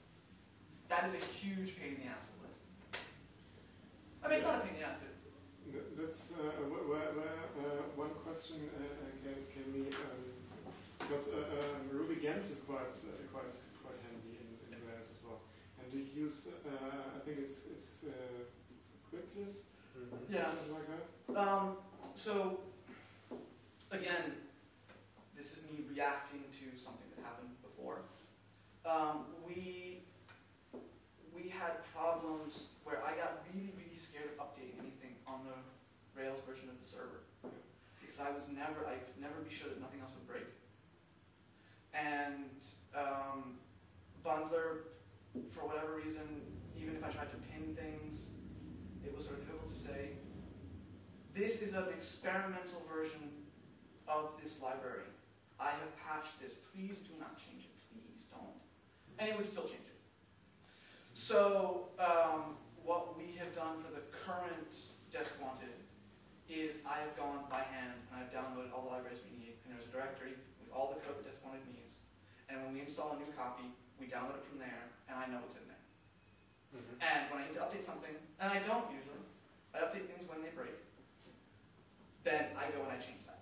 That is a huge pain in the ass for Lisp. I mean, it's not a pain in the ass, but That's uh, where, where, where, uh, one question uh, uh, came, came me um, because uh, um, Ruby Gems is quite uh, quite quite handy in, in Rails as well. And do you use uh, I think it's it's uh, Quicklisp yeah. something like that. Um, so, again, this is me reacting to something that happened before. Um, we we had problems where I got really, really scared of updating anything on the Rails version of the server because I was never, I could never be sure that nothing else would break. And um, Bundler, for whatever reason, even if I tried to pin things, it was sort of difficult to say. This is an experimental version of this library. I have patched this. Please do not change it. Please don't. And it would still change it. So, um, what we have done for the current Desk Wanted is I have gone by hand and I've downloaded all the libraries we need, and there's a directory with all the code that Desk Wanted needs. And when we install a new copy, we download it from there, and I know what's in there. And when I need to update something, and I don't usually, I update things when they break, then I go and I change that.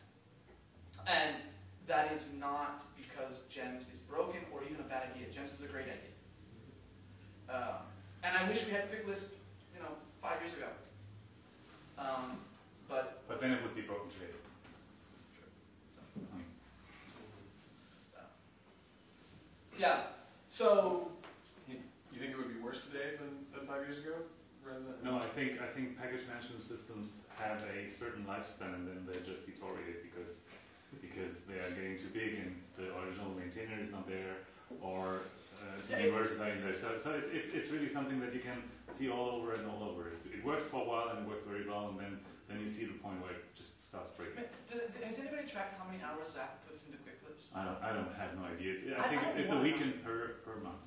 And that is not because Gems is broken or even a bad idea. Gems is a great idea. Um, and I wish we had Quicklisp, you know, five years ago. Um, but But then it would be broken today. I mean, yeah, so You, you think it would be worse today than, than five years ago? No, I think I think package management systems have a certain lifespan and then they just deteriorate because because they are getting too big and the original maintainer is not there or uh, Yeah, it- are in there. So, so it's, it's, it's really something that you can see all over and all over. It, it works for a while and it works very well and then, then you see the point where it just starts breaking. does, has anybody tracked how many hours Zach puts into Quicklisp? I don't, I don't have no idea. It's, I I- think I it's, it's a weekend per, per month.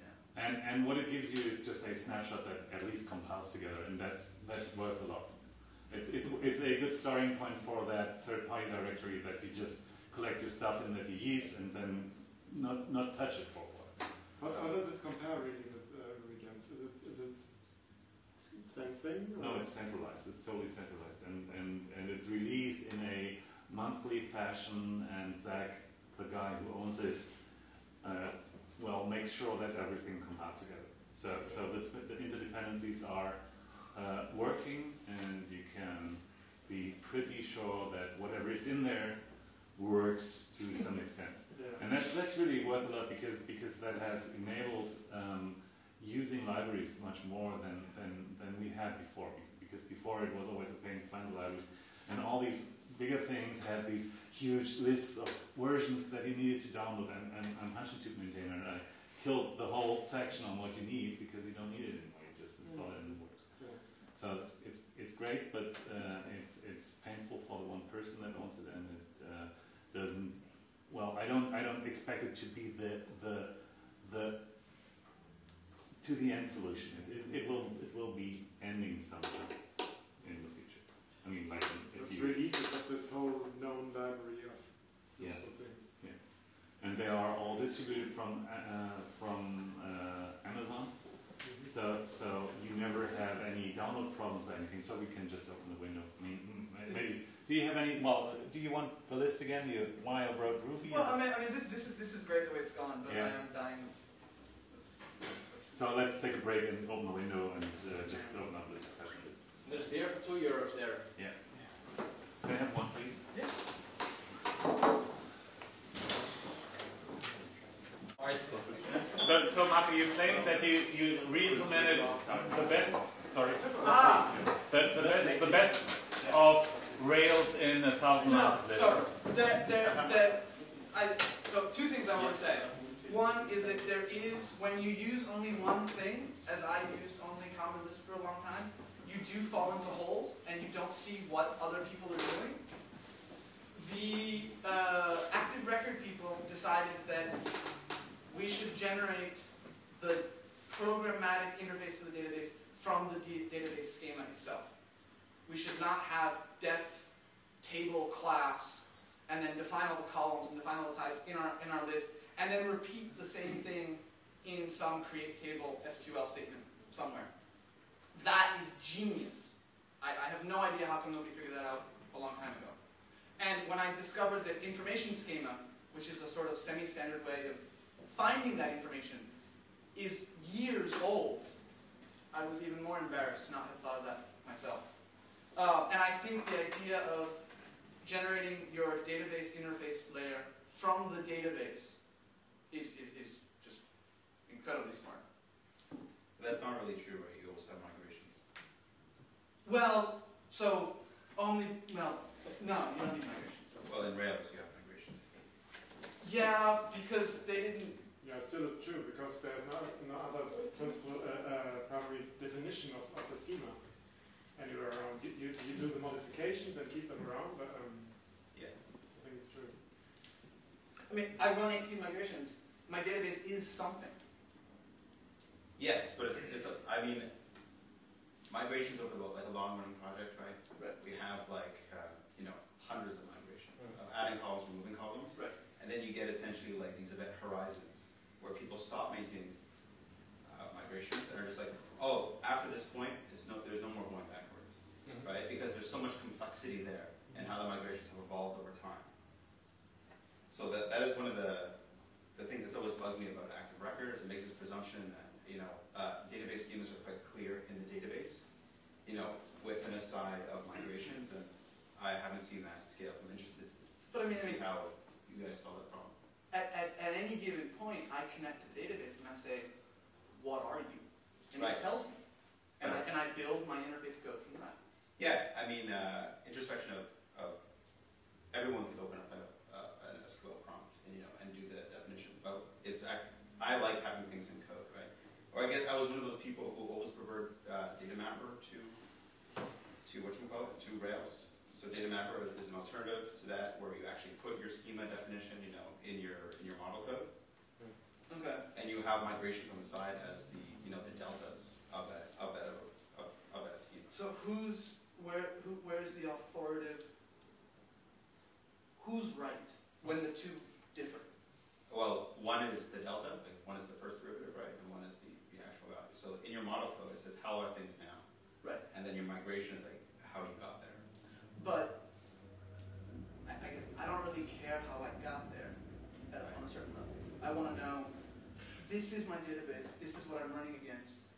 Yeah. And, and what it gives you is just a snapshot that at least compiles together, and that's, that's worth a lot. It's, it's, it's a good starting point for that third party directory that you just collect your stuff in that you use and then not, not touch it for a while. How, how does it compare really with uh, Ruby Is it is it same thing? No, it's centralized, it's totally centralized, and, and, and it's released in a monthly fashion, and Zach, the guy who owns it, uh, well, makes sure that everything compiles together. So, so the, the interdependencies are uh, working, and you can be pretty sure that whatever is in there works to some extent. And that, that's really worth a lot because, because that has enabled um, using libraries much more than, than, than we had before. Because before it was always a pain to find the libraries. And all these bigger things had these huge lists of versions that you needed to download. And, and I'm Hunchentoot maintainer and I killed the whole section on what you need because you don't need it anymore. You just install it and it works. So it's, it's, it's great, but uh, it's, it's painful for the one person that owns it and it uh, doesn't well, I don't, I don't expect it to be the, the, the, to the end solution. It, it will, it will be ending sometime in the future. I mean, like in So a it's few years. releases of this whole known library of Yeah. useful things. And they are all distributed from, uh, from uh, Amazon. So, so you never have any download problems or anything, so we can just open the window. I mean, mm, maybe, do you have any, well, do you want the list again, the why I wrote Ruby? Well, I mean, I mean, this, this is this is great the way it's gone, but Yeah. I am dying. So let's take a break and open the window and uh, just open up the discussion. There's beer for two euros there. Yeah. Can I have one, please? So, so Marco, you claimed that you, you re-implemented the best, sorry, Ah, the, the best, the best of Rails in a thousand no. lines. So there, there, there. I. So two things I want to say. One is that there is when you use only one thing, as I used only Common Lisp for a long time, you do fall into holes and you don't see what other people are doing. The uh, active record people decided that we should generate the programmatic interface to the database from the database schema itself. We should not have def table class and then definable columns and definable types in our in our list and then repeat the same thing in some create table SQL statement somewhere. That is genius. I, I have no idea how come nobody figured that out a long time ago. And when I discovered that information schema, which is a sort of semi-standard way of finding that information, is years old, I was even more embarrassed to not have thought of that myself. Uh, and I think the idea of generating your database interface layer from the database is, is, is just incredibly smart. That's not really true, right? You also have migrations. Well, so only, well, no, you don't need migrations. Well, in Rails, you have migrations. Yeah, because they didn't, Yeah, still it's true because there's no, no other principal uh, uh, primary definition of, of the schema anywhere around. You, you, you do the modifications and keep them around, but um, Yeah. I think it's true. I mean, I run 18 migrations. My database is something. Yes, but it's, it's a, I mean, migrations over the, like a long running project, right? Right. We have like, uh, you know, hundreds of migrations of adding columns, removing columns. Right. And then you get essentially like these event horizons where people stop maintaining uh, migrations and are just like, oh, after this point, it's no, there's no more going backwards, right? Because there's so much complexity there and how the migrations have evolved over time. So that, that is one of the, the things that's always bugged me about active records. It makes this presumption that, you know, uh, database schemas are quite clear in the database, you know, with an aside of migrations, and I haven't seen that scale, so I'm interested But I mean, I see how you guys solve that problem. At, at, at any given point, I connect to the database and I say, what are you? And Right. it tells me. And, I, and I build my interface code from that. Yeah, I mean, uh, introspection of, of everyone could open up a, uh, an SQL prompt and you know and do the definition, but it's I, I like having things in code, right? Or I guess I was one of those people who always preferred uh, data mapper to to what you call it to Rails. So data mapper is an alternative to that, where you actually put your schema definition, you know, in your in your model code, Okay. and you have migrations on the side as the you know the deltas of that of that of, of that schema. So who's, where, who, where's the authoritative, who's right when the two differ? Well, one is the delta, like one is the first derivative, right, and one is the, the actual value. So in your model code, it says how are things now, Right. and then your migration is like how you got there. But I, I guess I don't really care how I got there at, on a certain level. I want to know this is my database. This is what I'm running against.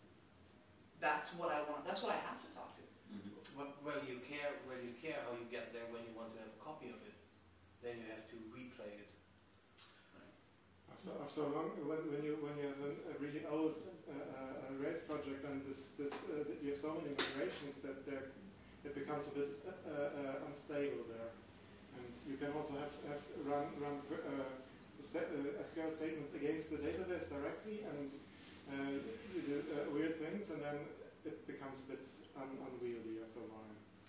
That's what I want. That's what I have to talk to. Well, well, you care, well, you care how you get there when you want to have a copy of it. Then you have to replay it. After, after a long, when, when you when you have an, a really old uh, uh, Rails project and this this uh, you have so many migrations that there it becomes a bit uh, uh, unstable there, and you can also have, have run run uh, SQL statements against the database directly, and uh, you do uh, weird things, and then it becomes a bit un- unwieldy after a while.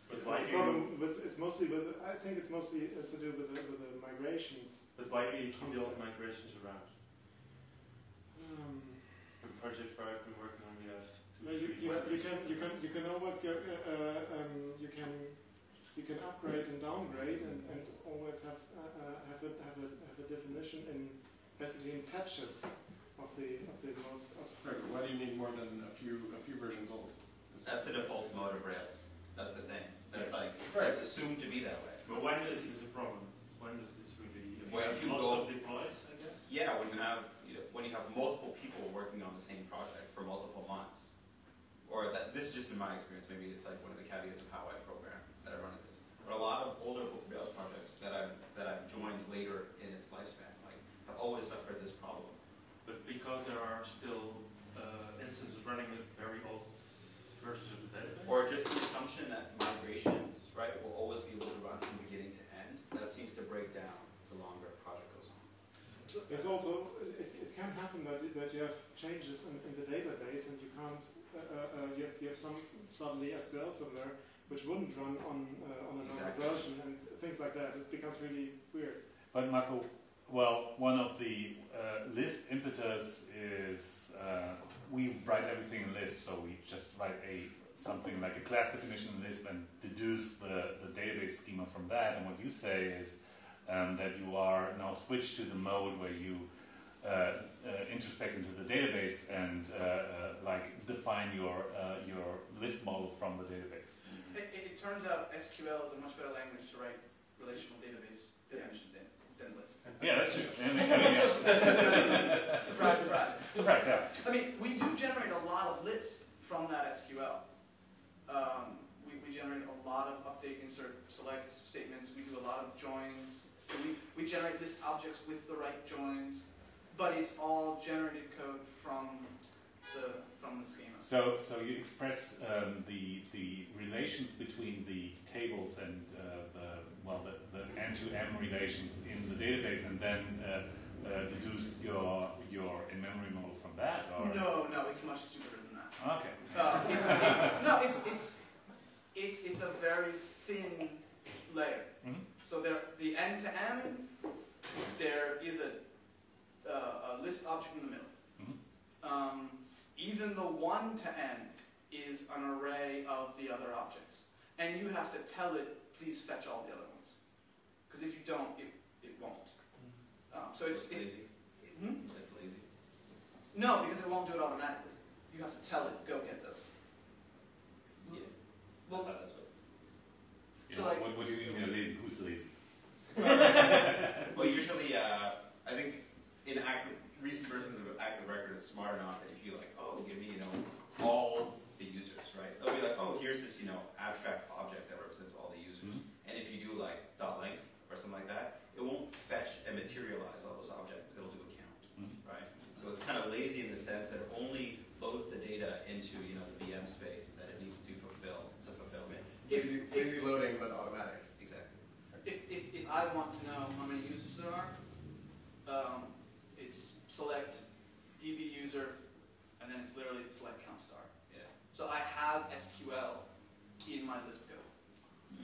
But It's why do problem you, with, it's mostly with I think it's mostly uh, to do with the, with the migrations. but why do you keep the old migrations around? Um, In projects where I've been working on, you have two, No, you, you, you can you can you can always go uh, uh, um, you can you can upgrade and downgrade and, and always have uh, uh, have a have a have a definition in basically in patches of the of the most of Right, but why do you need more than a few a few versions old? That's the default mode of Rails. That's the thing. That's like Right. it's assumed to be that way. But when is this a problem? When does this really, if you have lots go- of deploys, I guess? Yeah, when you have you know, when you have multiple people working on the same project for multiple months, or that this is just in my experience. Maybe it's like one of the caveats of how I program that I run at this. But a lot of older Rails projects that I've that I've joined later in its lifespan, like have always suffered this problem. But because there are still uh, instances running with very old versions of the database? Or just the assumption that migrations, right, will always be able to run from beginning to end. That seems to break down the longer a project goes on. There's also it, it can happen that you, that you have changes in, in the database and you can't uh, uh, uh, you have you have some suddenly SQL somewhere which wouldn't run on uh, on another Exactly. version and things like that. It becomes really weird. But Marco, well, one of the uh, Lisp impetus is uh, we write everything in Lisp, so we just write a something like a class definition in Lisp and deduce the, the database schema from that. And what you say is um, that you are now switched to the mode where you introspect into the database and uh, uh, like define your uh, your list model from the database. It, it, turns out SQL is a much better language to write relational database definitions in than Lisp. Yeah, that's true. I mean, I mean, yeah. surprise, surprise. Surprise, yeah. I mean, we do generate a lot of lists from that SQL. Um, we, we generate a lot of update, insert, select statements. We do a lot of joins. So we, we generate list objects with the right joins, but it's all generated code from the from the schema. So, so you express um, the the relations between the tables and uh, the well the, the N2M relations in the database, and then uh, uh, deduce your your in-memory model from that. Or No, no, it's much stupider than that. okay, Uh, it's, it's, no, it's, it's, it's, it's a very thin layer. Mhm. So there, the end to end, there is a, uh, a list object in the middle. Mhm. Um, even the one to end is an array of the other objects. And you have to tell it, please fetch all the other ones. Because if you don't, it, it won't. Um, so it's, it's, lazy. hmm? It's lazy. No, because it won't do it automatically. You have to tell it, go get those. Yeah. Well, that's what. You So like- what, what do you mean you're lazy? Who's lazy? Well, usually, uh, I think in active, recent versions of Active Record, it's smart enough that if you like, oh, give me, you know, all the users, right? They'll be like, oh, here's this, you know, abstract object that represents all the users. Mhm. And if you do like dot length or something like that, it won't fetch and materialize all those objects. It'll do a count, Mhm. right? So it's kind of lazy in the sense that it only loads the data into, you know, the VM space that it needs to fulfill. It's a fulfillment. If- Lazy, if- lazy loading, but automatic. Exactly. If, if, if I want to know how many users there are, um, it's select db user, and then it's literally select count star. Yeah. So I have SQL in my Lisp code.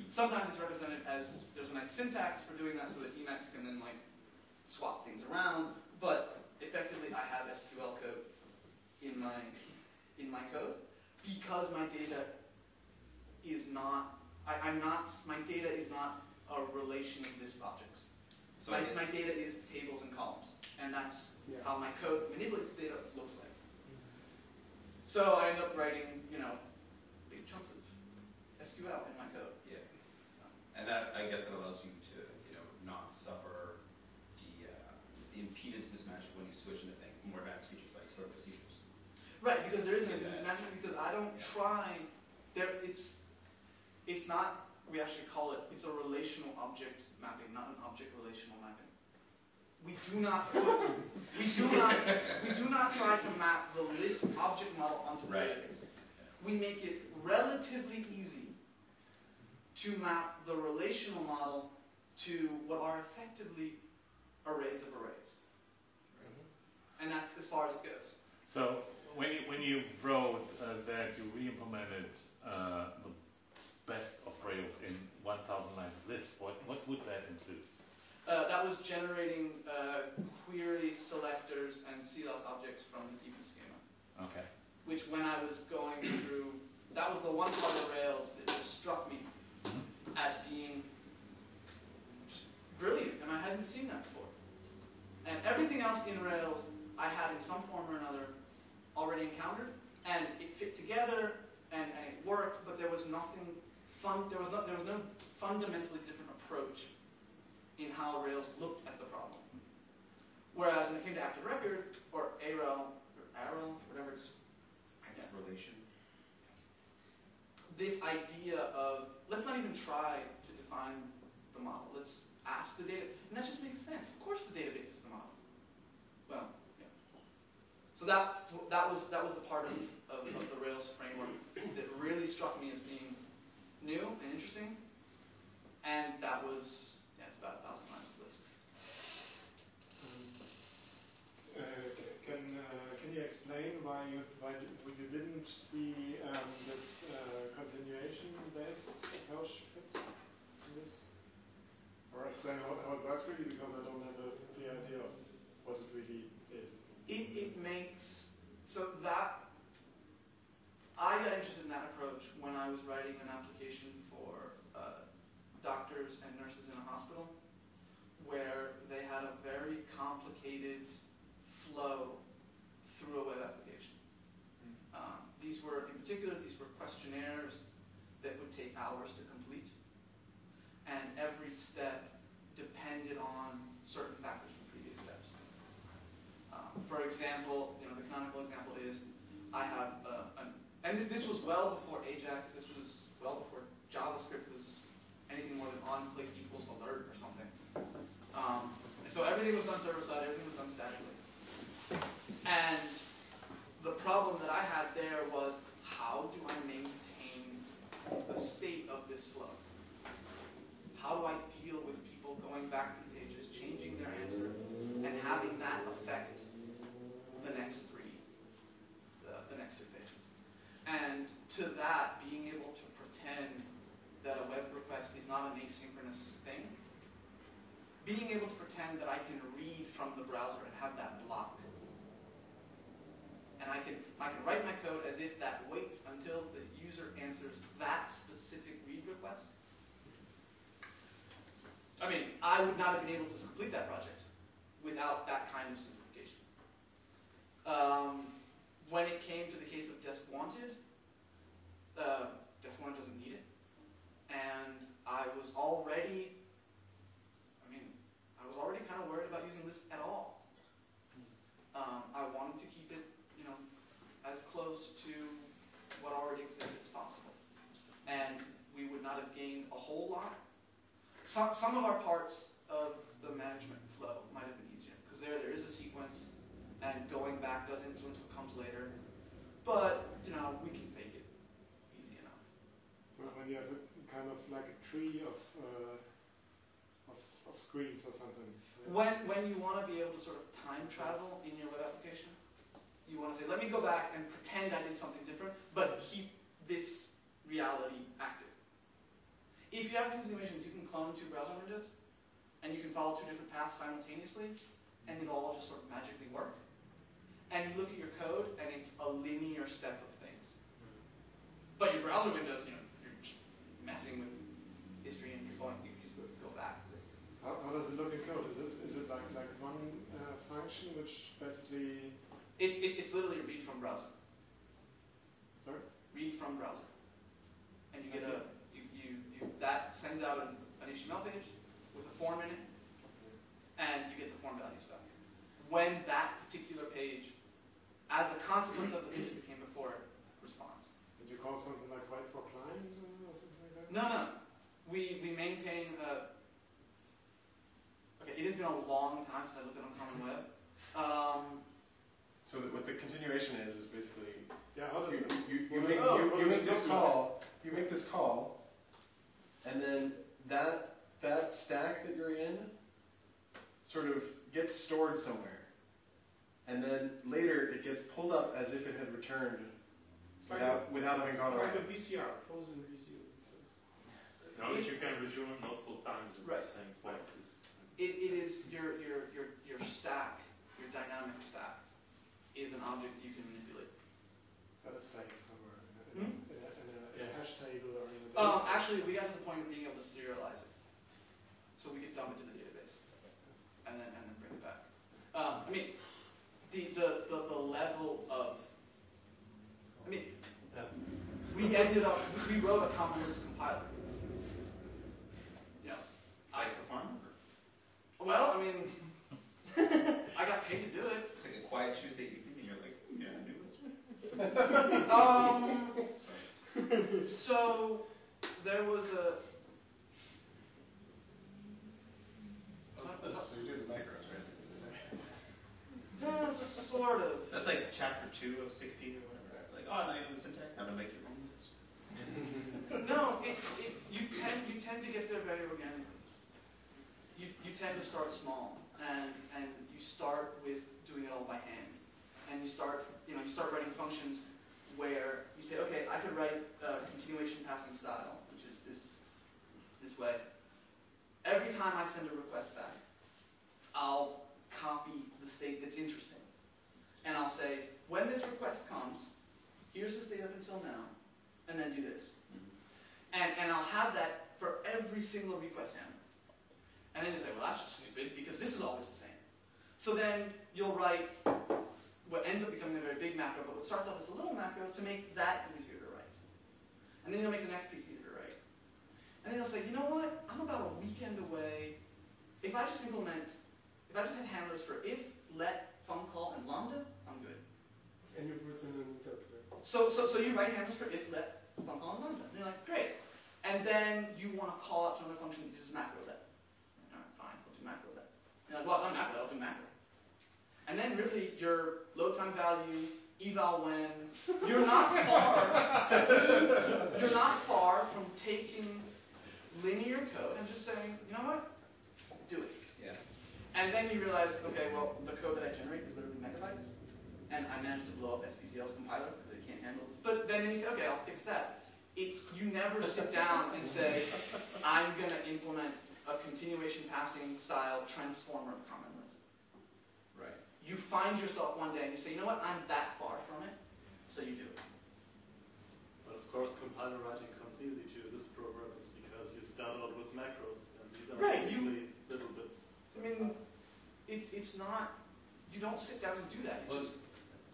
Sometimes it's represented as there's a nice syntax for doing that, so that Emacs can then like swap things around. But effectively, I have SQL code in my in my code because my data is not. I, I'm not. My data is not a relation of Lisp objects. So my, my data is tables and columns, and that's Yeah. how my code manipulates data looks like. So I end up writing, you know, big chunks of SQL in my code. yeah. And that, I guess that allows you to, you know, not suffer the, uh, the impedance mismatch when you switch into things, more advanced features like stored procedures. Right, because there isn't a Yeah. mismatch because I don't Yeah. try. There, it's, it's not. We actually call it. It's a relational object mapping, not an object relational mapping. We do not put. we do not. We do not try to map the list object model onto the Right. database. We make it relatively easy to map the relational model to what are effectively arrays of arrays, and that's as far as it goes. So when you when you wrote uh, that you re-implemented uh, the best of Rails in 1,000 lines of Lisp, what what would that include? Uh, that was generating uh, query selectors and CLOS objects from the DB schema. Okay. Which, when I was going through, that was the one part of Rails that just struck me as being brilliant, and I hadn't seen that before. And everything else in Rails, I had in some form or another already encountered, and it fit together, and, and it worked, but there was nothing fun. There was no, there was no fundamentally different approach in how Rails looked at the problem. Whereas when it came to Active Record or AREL or AREL, whatever it's, I Active relation. this idea of let's not even try to define the model. Let's ask the data, and that just makes sense. Of course, the database is the model. Well, yeah. So that that was that was the part of, of, of the Rails framework that really struck me as being new and interesting, and that was yeah, about a thousand lines of Lisp. Uh, can uh, can you explain why you why you, why you didn't see um, this uh, continuation based approach fit in this, or explain how, how it works really because I don't have a clear idea of what it really is. It, it makes so that I got interested in that approach when I was writing an application for doctors and nurses in a hospital where they had a very complicated flow through a web application. Mm-hmm. Um, these were, in particular, these were questionnaires that would take hours to complete, and every step depended on certain factors from previous steps. Um, for example, you know, the canonical example is I have, uh, an, and this, this was well before Ajax, this was well before JavaScript was anything more than on-click equals alert or something. Um, so everything was done server-side, everything was done statically. And the problem that I had there was how do I maintain the state of this flow? How do I deal with people going back through pages, changing their answer, and having that affect the next three, the, the next three pages? And to that, being able to pretend that a web request is not an asynchronous thing, being able to pretend that I can read from the browser and have that block. And I can, I can write my code as if that waits until the user answers that specific read request. I mean, I would not have been able to complete that project without that kind of simplification. Um, when it came to the case of Desk Wanted, uh, Desk Wanted doesn't need it. And I was already, I mean, I was already kind of worried about using Lisp at all. Um, I wanted to keep it, you know, as close to what already existed as possible. And we would not have gained a whole lot. Some, some of our parts of the management flow might have been easier, because there, there is a sequence, and going back does influence what comes later. But, you know, we can fake it easy enough. So when you have kind of like a tree of uh, of, of screens or something. When, when you want to be able to sort of time travel in your web application, you want to say, let me go back and pretend I did something different, but keep this reality active. If you have continuations, you can clone two browser windows, and you can follow two different paths simultaneously, and it'll all just sort of magically work. And you look at your code, and it's a linear step of things. But your browser windows, you know, you're just messing with history, and you're going, you just go back. How, how does it look in code? Is it is it like like one uh, function which basically It's, it, it's literally a read from browser. Sorry? Read from browser. And you get a, you, you, you, that sends out an, an HTML page with a form in it, and you get the form values back. When that particular page, as a consequence of the pages that came before it, responds. did you call something like write for client or something like that? No, no. We, we maintain, uh, okay, it has been a long time since I looked at Uncommon Web. Um, So that what the continuation is is basically Yeah, how does you, you, you make, you, you make this call, you make this call, and then that that stack that you're in sort of gets stored somewhere, and then later it gets pulled up as if it had returned without without having gone away. Like a VCR, frozen VCR. Now that you can resume it multiple times at Right. the same point. It's, it, it is your, your, your, your stack, your dynamic stack, is an object that you can manipulate. That is saved somewhere in a, in Hmm? a, in a, in a, in Yeah. a hash table or in a Um, actually, we got to the point of being able to serialize it, so we could dump it to the database, and then and then bring it back. Um, I mean, the, the, the, the level of, I mean, we ended up we wrote a common Lisp compiler. You know, I Like for fun? Well, I mean, I got paid to do it. It's like a quiet Tuesday evening, and you're like, "Hmm, yeah, I knew this. Um, Sorry. so there was a. That's, so you do the macros, right? Uh, sort of. That's like chapter two of SICP or whatever. That's like, oh, now you know the syntax, now to make your own. No, it, it, you tend you tend to get there very organically. You, tend to start small, and and you start with doing it all by hand, and you start you know you start writing functions where you say, okay, I could write uh, continuation passing style, which is this this way. Every time I send a request back, I'll copy the state that's interesting, and I'll say, when this request comes, here's the state up until now, and then do this. And, and I'll have that for every single request handler. And then you say, well, that's just stupid because this is always the same. So then you'll write what ends up becoming a very big macro, but what starts off as a little macro to make that easier to write. And then you'll make the next piece easier to write. And then you'll say, you know what? I'm about a weekend away. If I just implement, if I just have handlers for if, let, funcall, and lambda, I'm good. And you've written an interpreter. So, so, so you write handlers for if, let, funcall, and lambda. And you're like, great. And then you want to call out to another function that uses macrolet. All right, fine, we'll do macrolet. You're like, well, I've done macro, I'll do macro. And then really your load time value, eval when, you're not far, you're not far from taking linear code and just saying, you know what, do it. Yeah. And then you realize, okay, well, the code that I generate is literally megabytes, and I managed to blow up SBCL's compiler because it can't handle. It. But then you say, okay, I'll fix that. It's you never sit down and say, I'm gonna implement a continuation passing style transformer of common Lisp. Right. You find yourself one day and you say, you know what, I'm that far from it, so you do it. But of course, compiler writing comes easy to this programmers because you start out with macros, and these are Right, you- basically little bits. I mean, it's it's not. You don't sit down and do that. You Well, just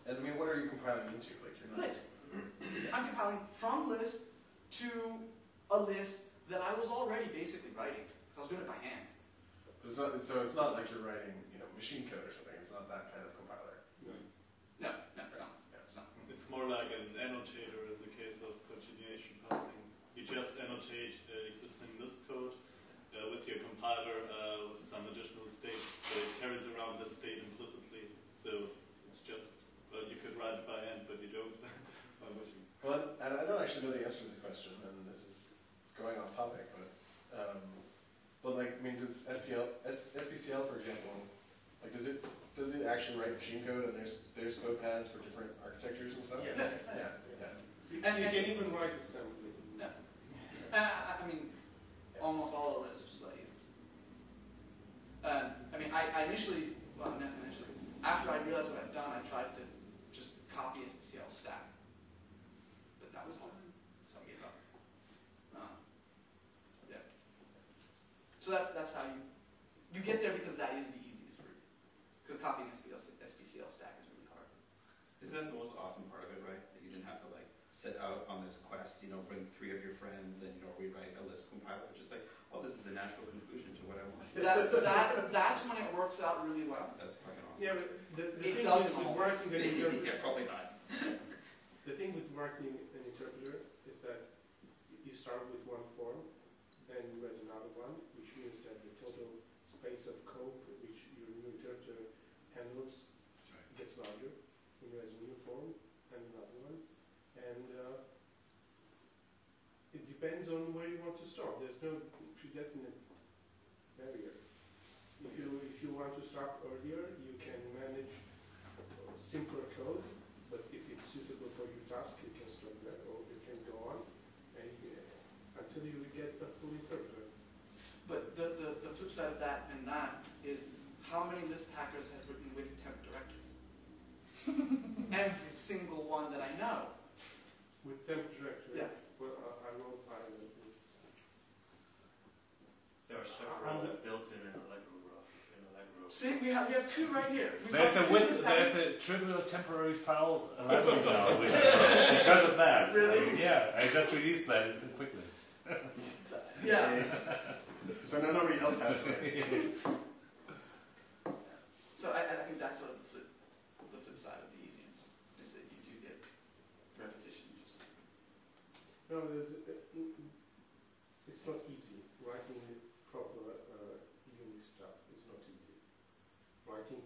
And I mean, what are you compiling into? Like you're not. Lisp. I'm compiling from Lisp to a Lisp that I was already basically writing because I was doing it by hand. But it's not, so it's not like you're writing, you know, machine code or something. It's not that kind of compiler. No, no, it's not. It's not. It's more like an annotator in the case of continuation passing. You just annotate uh, existing Lisp code uh, with your compiler uh, with some additional state, so it carries around this state implicitly. So it's just, well, you could write it by hand, but you don't by machine. Well, and I don't actually know the answer to this question, and this is going off topic, but, um, but like, I mean, does SPL, S, SBCL, for example, like, does it, does it actually write machine code and there's, there's code paths for different architectures and stuff? Yes. Yeah, yeah. You, And- you can even write assembly. No. Uh, I I mean, almost all of this was like. Um, I mean, I, I initially, well, not initially, after I realized what I'd done, I tried to just copy SBCL stack. But that was hard, so I gave up. Um, yeah. So that's, that's how you, you get there because that is the easiest route. Because copying SBCL, SBCL stack is really hard. Isn't that the most awesome part of it, right? That you didn't have to like set out on this quest, you know, bring three of your friends and you know rewrite a Lisp compiler. Just like, oh, this is the natural conclusion to what I want. That, that, that's when it works out really well. That's fucking awesome. Yeah, but the, the It thing doesn't with, with always. writing an interpreter, yeah, probably not. the thing with writing an interpreter is that you start with one form, then you add another one, which means that the total space of code which your new interpreter handles gets larger. When you add a new form and another one, and uh, it depends on where you want to start. There's no predefinite barrier. If you if you want to start earlier, you can manage simpler code, but if it's suitable for your task, you can stop there, or you can go on and you, until you get a full interpreter. But the, the, the flip side of that and that is how many Lisp hackers have written with temp directory? Every single one that I know. With temp directory, Yeah. well, I, I wrote Ireland with There are several built-in in Allegro in Allegro. See, we have, we have two right here. We There's got a two with, there's a trivial temporary file library now with, because of that. Really? Yeah, I just released that. It's Quicklisp. Yeah. So now nobody else has to. So I, I think that's sort of the flip, the flip side of the easiness, is that you do get repetition. Just No, there's, uh, it's not easy. Writing the proper uh, Unix stuff is not easy. Writing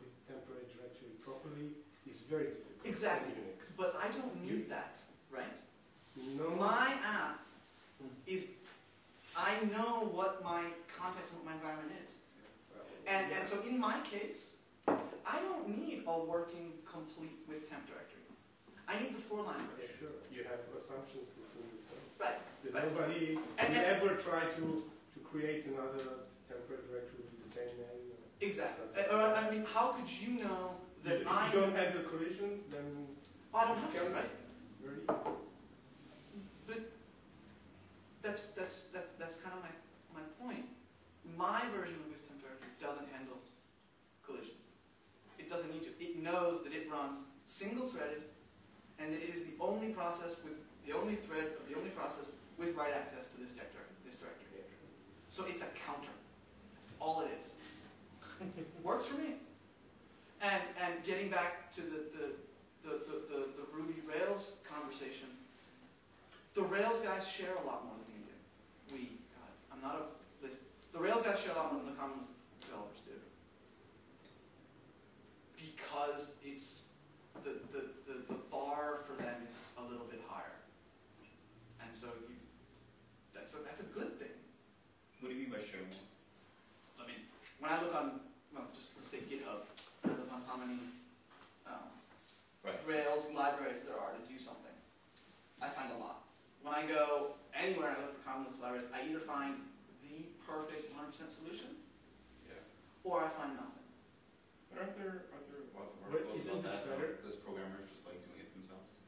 with temporary directory properly is very difficult. Exactly. Unix. But I don't need that, right? No. My app is, I know what my context and what my environment is. And, and so in my case, I don't need a working complete with temp directory. I need the four line Yeah, sure. You have assumptions between the two. Right. That Right. Nobody And- and- ever try to create another temporary directory with the same name. Exactly. Uh, Or, I mean, how could you know that if I, you don't have the collisions, then I don't have to, right? very easy. But that's, that's, that, that's kind of my, my point. My version of this temp directory doesn't handle collisions. It doesn't need to. It knows that it runs single-threaded and that it is the only process with, the only thread of the only process with write access to this directory. This directory. So it's a counter. That's all it is. Works for me. And and getting back to the the, the, the, the, Ruby Rails conversation, the Rails guys share a lot more than we do. We, God, I'm not a list. The Rails guys share a lot more than the Commons developers do. Because it's the, the, the, the bar for them is a little bit higher. And so you that's a that's a good thing. What do you mean by share more? I mean, when I look on, well, just let's say GitHub, and I look on how many um, Right. Rails libraries there are to do something, I find a lot. When I go anywhere and I look for common Lisp libraries, I either find the perfect 100% solution, Yeah. or I find nothing. But aren't there aren't there lots of articles isn't about this that? better? This programmers just like doing it themselves.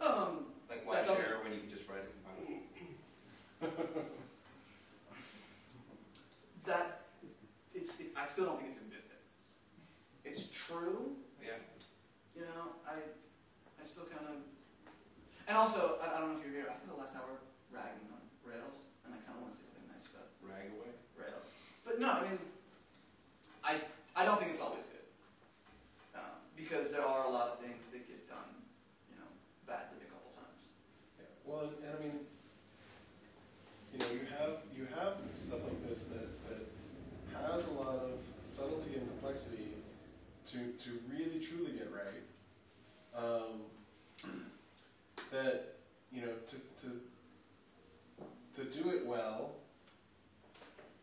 Um, Like why doesn't- share when you can just write a compiler? that it's it, I still don't think it's a good. It's true, Yeah. you know. I I still kind of, and also I, I don't know if you're here. I spent the last hour ragging on Rails, and I kind of want to say something nice about Rag away. Rails. But no, I mean, I I don't think it's always good um, because there are a lot of things that get done, you know, badly a couple times. Yeah. Well, and I mean, you know, you have you have stuff like this that, that has a lot of subtlety and complexity to to really truly get right. Um, that you know to to to do it well,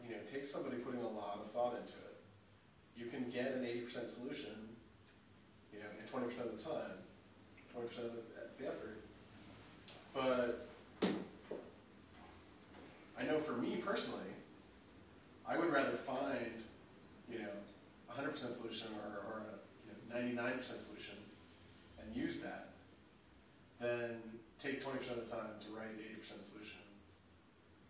you know, takes somebody putting a lot of thought into it. You can get an eighty percent solution, you know, in twenty percent of the time, twenty percent of the, the effort. But I know for me personally, I would rather find, you know, a hundred percent solution or, or a ninety-nine percent solution and use that than take twenty percent of the time to write the eighty percent solution.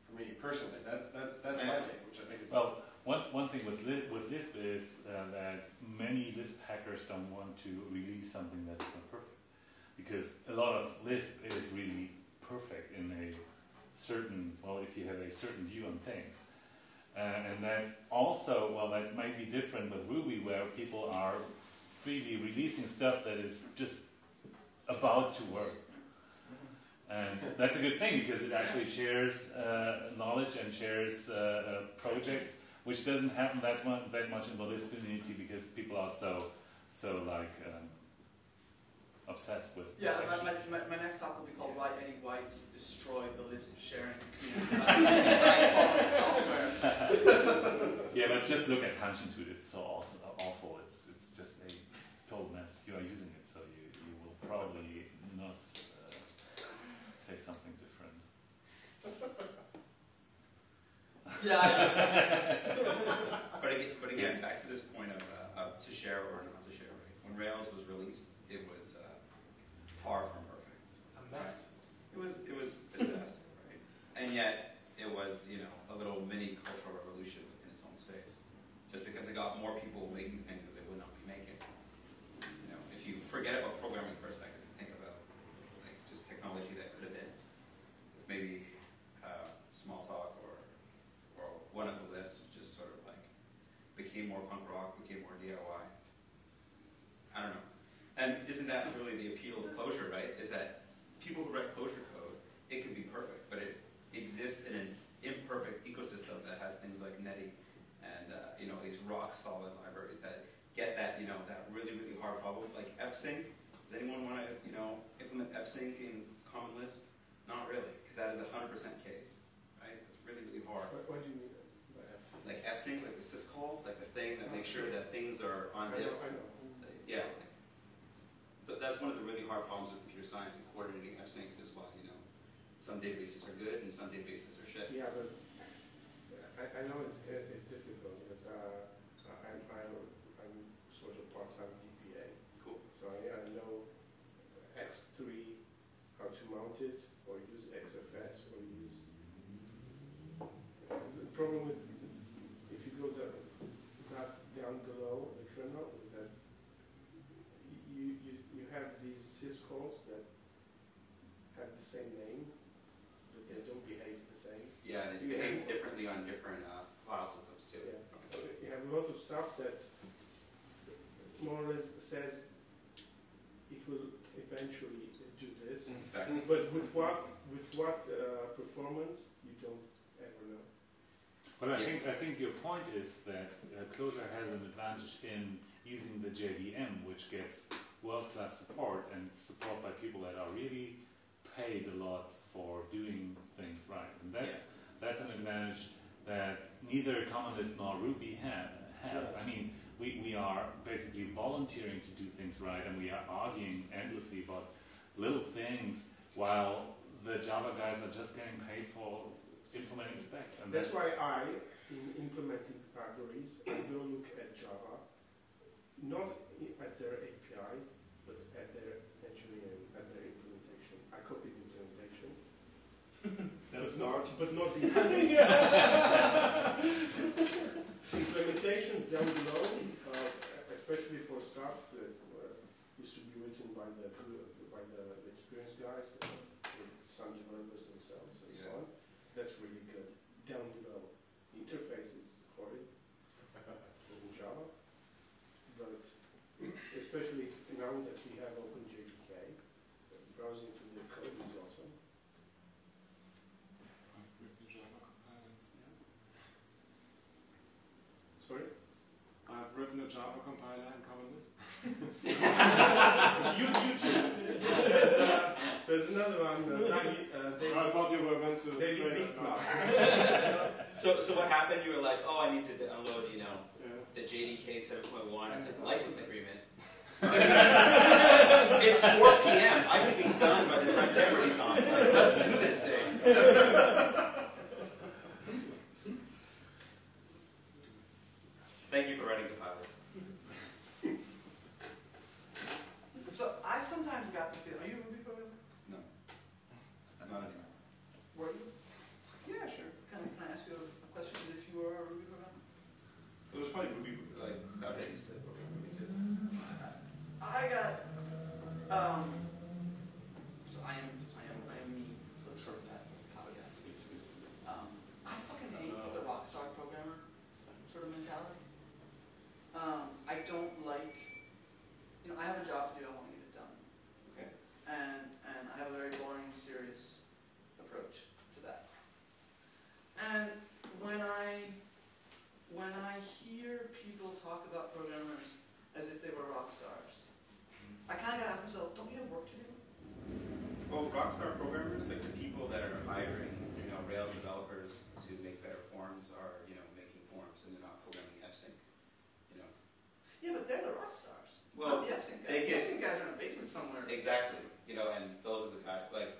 For me personally, that, that that's my take, which I think is Well, one, one thing with, with Lisp is uh, that many Lisp hackers don't want to release something that is not perfect. Because a lot of Lisp is really perfect in a certain, well, if you have a certain view on things. Uh, and that also, well, that might be different with Ruby, where people are freely releasing stuff that is just about to work. And that's a good thing because it actually shares uh, knowledge and shares uh, uh, projects, which doesn't happen that much, that much in the Lisp community because people are so, so like um, obsessed with. Yeah, my, my, my, my next talk will be called Why Edi Weitz Destroyed the Lisp Sharing Community. Software. Yeah, but just look at Hunchentoot. It's so awesome, awful. It's it's just a total mess. You are using it, so you, you will probably not uh, say something different. Yeah, But again, but again, back to this point of, uh, of to share or not to share. Right? When Rails was released, it was far from perfect. a mess. It was it was a disaster, right? And yet it was you know a little mini cultural revolution in its own space, just because it got more people making things that they would not be making. You know, if you forget about programming for a second and think about like just technology that could have been, if maybe uh, Smalltalk or or one of the Lisps just sort of like became more punk rock, became more DIY. I don't know. And isn't that really the appeal of Clojure, right? Is that people who write Clojure code, it can be perfect, but it exists in an imperfect ecosystem that has things like Netty and uh, you know these rock solid libraries that get that you know that really really hard problem like fsync. Does anyone want to you know implement fsync in Common Lisp? Not really, because that is a hundred percent case, right? That's really really hard. What, what do you mean by that? Like fsync, like the syscall, like the thing that makes sure that things are on I know, disk. I know. Yeah, like, th- that's one of the really hard problems with computer science and coordinating fsyncs is why, you know, some databases are good and some databases are shit. Yeah, but I, I know it's, it's difficult because uh, sort of part-time DBA. Cool. So I, I know ext3, how to mount it, or use XFS, or use. The problem with, if you go the, that down below the kernel, is that you, you, you have these syscalls that have the same name, but they don't behave the same. Yeah, they You behave have- differently on different uh, file systems too. Yeah. You have lots of stuff that more or less says it will eventually do this, Exactly. but with what with what uh, performance you don't ever know. But I Yeah. think I think your point is that uh, Clojure has an advantage in using the JVM, which gets world-class support and support by people that are really paid a lot for doing things right, and that's that's an advantage that neither Common Lisp nor Ruby have. have. Yes. I mean, we, we are basically volunteering to do things right, and we are arguing endlessly about little things, while the Java guys are just getting paid for implementing specs, and That's why I, in implementing libraries, I go look at Java, not at their API, but at their engineering, at their implementation. I copy the implementation. That's but smart. not, but not the implementations down below, uh, especially for stuff that uh, used to be written by the by the, the experienced guys, some developers themselves, and so on. That's really good. Down below, the interface is horrid in Java, but especially now that we have OpenJDK, uh, browsing to the code is awesome. I've written Java compiler instead. Sorry. I've written a Java compiler in Common Lisp. you, you too. There's, uh, there's another one. Uh, David, uh, David, I thought you were meant to David say that. So, so what happened? You were like, oh, I need to download, you know, Yeah. the JDK 7.1. It's like license agreement. it's 4 p.m. I could be done by the time Jeopardy's on. Let's do this thing. Thank you for writing compilers. So I sometimes got the feeling, are you a Ruby programmer? No, not anymore. Were you? Yeah, sure. Can I, can I ask you a question if you were a Ruby programmer? It was probably Ruby, like, God, I used to program Ruby too. I got, um, so I am, I am, I am me, so it's sort of that caveat. It's, it's, um, I fucking hate the rockstar programmer sort of mentality. Um, I don't like, you know, I have a job to do, I want to get it done. Okay. And, and I have a very boring, serious approach to that. And when I, when I hear people talk about programmers as if they were rock stars, I kind of gotta ask myself, don't we have work to do? Well, Rockstar programmers, like the people that are hiring, you know, Rails developers to make better forms are, you know, making forms and they're not programming F-Sync, you know. Yeah, but they're the rock stars. Well, not the F-Sync guys. they The get- F-Sync guys are in a basement somewhere. Exactly, you know, and those are the guys, like,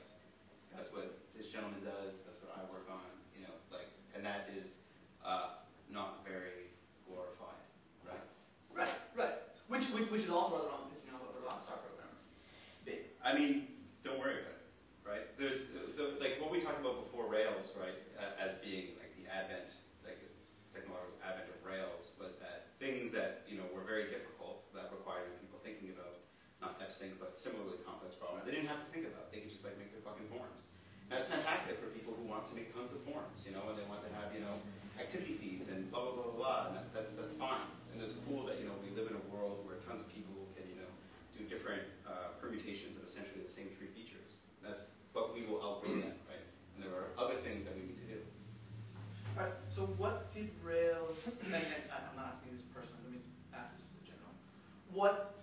that's what this gentleman does, that's what I work on, you know, like, and that is, uh, not very glorified, right? Right, right. Which, which, which is also rather wrong pissing me off about the rock star programmer. Big. I mean, don't worry about it, right? There's the, the, like what we talked about before Rails, right? Uh, as being like the advent, like the technological advent of Rails, was that things that you know were very difficult that required people thinking about not F-sync but similarly complex problems. They didn't have to think about. They could just like make their fucking forms. And that's fantastic for people who want to make tons of forms, you know, and they want to have you know activity feeds and blah blah blah blah blah. And that, that's that's fine. And it's cool that you know we live in a world where tons of people can you know do different uh, permutations of essentially the same three features. That's, but we will outgrow that, right? And there are other things that we need to do. Alright, so what did Rails, and, and I- I'm not asking this personally, let me ask this as a general. What,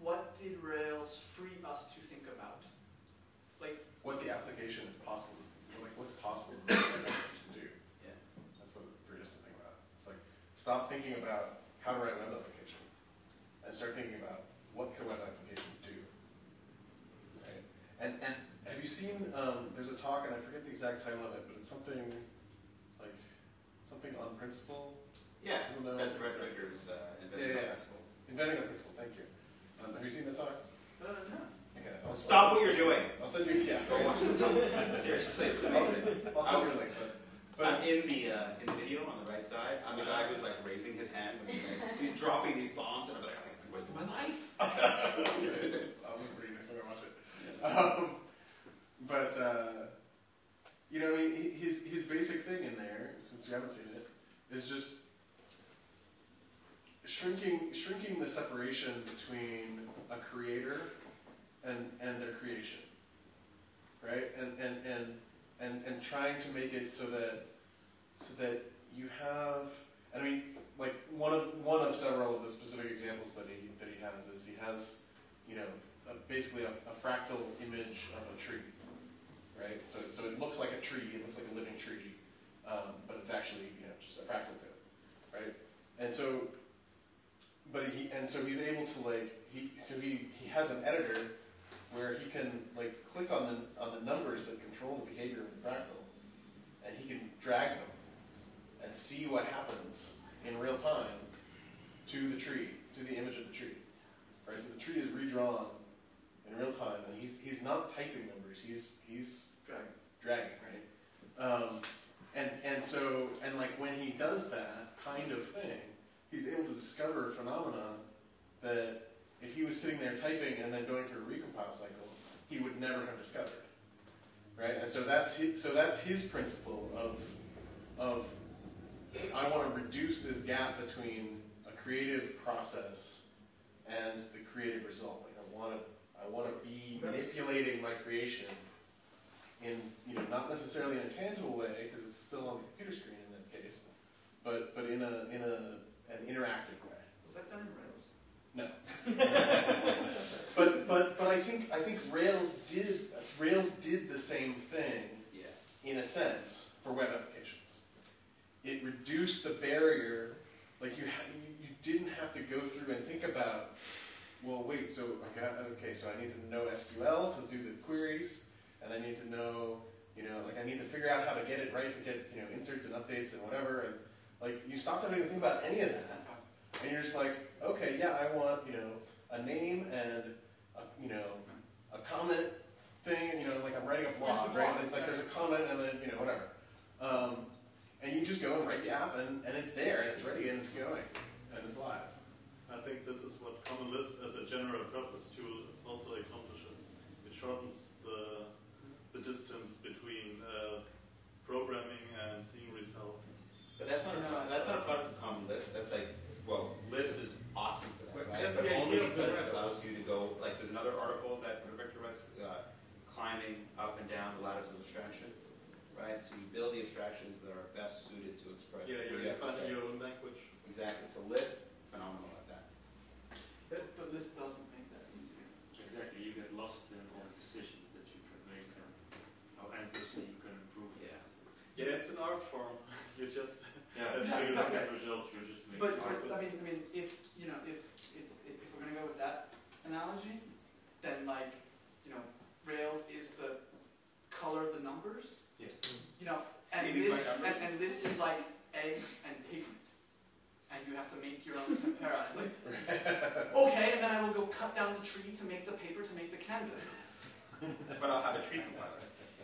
what did Rails free us to think about? Like, What the application is possible, like what's possible for the application to do. Yeah. That's what it freed us to think about. It's like, stop thinking about how to write a web application and start thinking about what can a web application do. Right? And, and have you seen, um, there's a talk, and I forget the exact title of it, but it's something like, something on principle? Yeah, I don't know. that's Bret Victor's uh, Yeah, yeah, yeah. principle. Inventing a principle, thank you. Um, have you seen the talk? uh, no. Okay. I'll- Stop what you're doing. I'll send you, yeah. Go watch the talk. Seriously, it's amazing. I'll send you a link, but, but I'm in the uh, in the video on the right side. I'm the guy who's like raising his hand when he's, like, he's dropping these bombs, and I'm like, I think I'm wasting my life. I'll look for you next time I watch it. Um, but uh, you know, his his basic thing in there, since you haven't seen it, is just shrinking shrinking the separation between a creator and and their creation, right? And and and and and trying to make it so that so that you have. I mean, like one of one of several of the specific examples that he that he has is he has, you know, a, basically a, a fractal image of a tree, right? So so it looks like a tree. It looks like a living tree, um, but it's actually you know just a fractal code, right? And so, but he and so he's able to like he so he he has an editor where he can like click on the on the numbers that control the behavior of the fractal, and he can drag them and see what happens in real time to the tree, to the image of the tree. Right? So the tree is redrawn in real time, and he's he's not typing numbers. He's he's Dragon. dragging, right? Um, and and so and like when he does that kind of thing, he's able to discover phenomena that if he was sitting there typing and then going through a recompile cycle, he would never have discovered, right? And so that's his, so that's his principle of of I want to reduce this gap between a creative process and the creative result. Like I want to I want to be manipulating my creation in you know not necessarily in a tangible way because it's still on the computer screen in that case, but but in a in a an interactive way. Was that done in Rails? No. but but but I think I think Rails did Rails did the same thing Yeah. in a sense for web applications. It reduced the barrier. Like you ha- you, you didn't have to go through and think about. Well, wait. So I got okay. So I need to know SQL to do the queries, and I need to know you know like I need to figure out how to get it right to get you know inserts and updates and whatever. And like you stopped having to think about any of that. And you're just like, okay, yeah, I want, you know, a name and, a, you know, a comment thing, you know, like I'm writing a blog, the right? Like, like there's a comment and then, you know, whatever. Um, and you just go and write the app and, and it's there and it's ready and it's going and it's live. I think this is what Common Lisp as a general purpose tool also accomplishes. It shortens the, the distance between uh, programming and seeing results. But that's not a, that's not part of the common Lisp. That's like, well, Lisp is awesome for that, But right? that's But the only idea of because it allows you to go, like, there's another article that Victor writes, uh, climbing up and down the lattice of abstraction, right? So you build the abstractions that are best suited to express Yeah, what you're you have to defining say. your own language. Exactly. So Lisp, phenomenal at that. But, but this doesn't make that easier. Exactly, you get lost in all the decisions that you can make and how endlessly you can improve it. Yeah. Yeah, it's an art form. You just Yeah, that's so you how don't you results, you just But, but I mean, I mean, if you know, if, if if we're gonna go with that analogy, then like, you know, Rails is the color of the numbers. Yeah. You know, and this and, and this is like eggs and pigment, and you have to make your own tempera. It's like, okay, and then I will go cut down the tree to make the paper to make the canvas. But I'll have a tree compiler.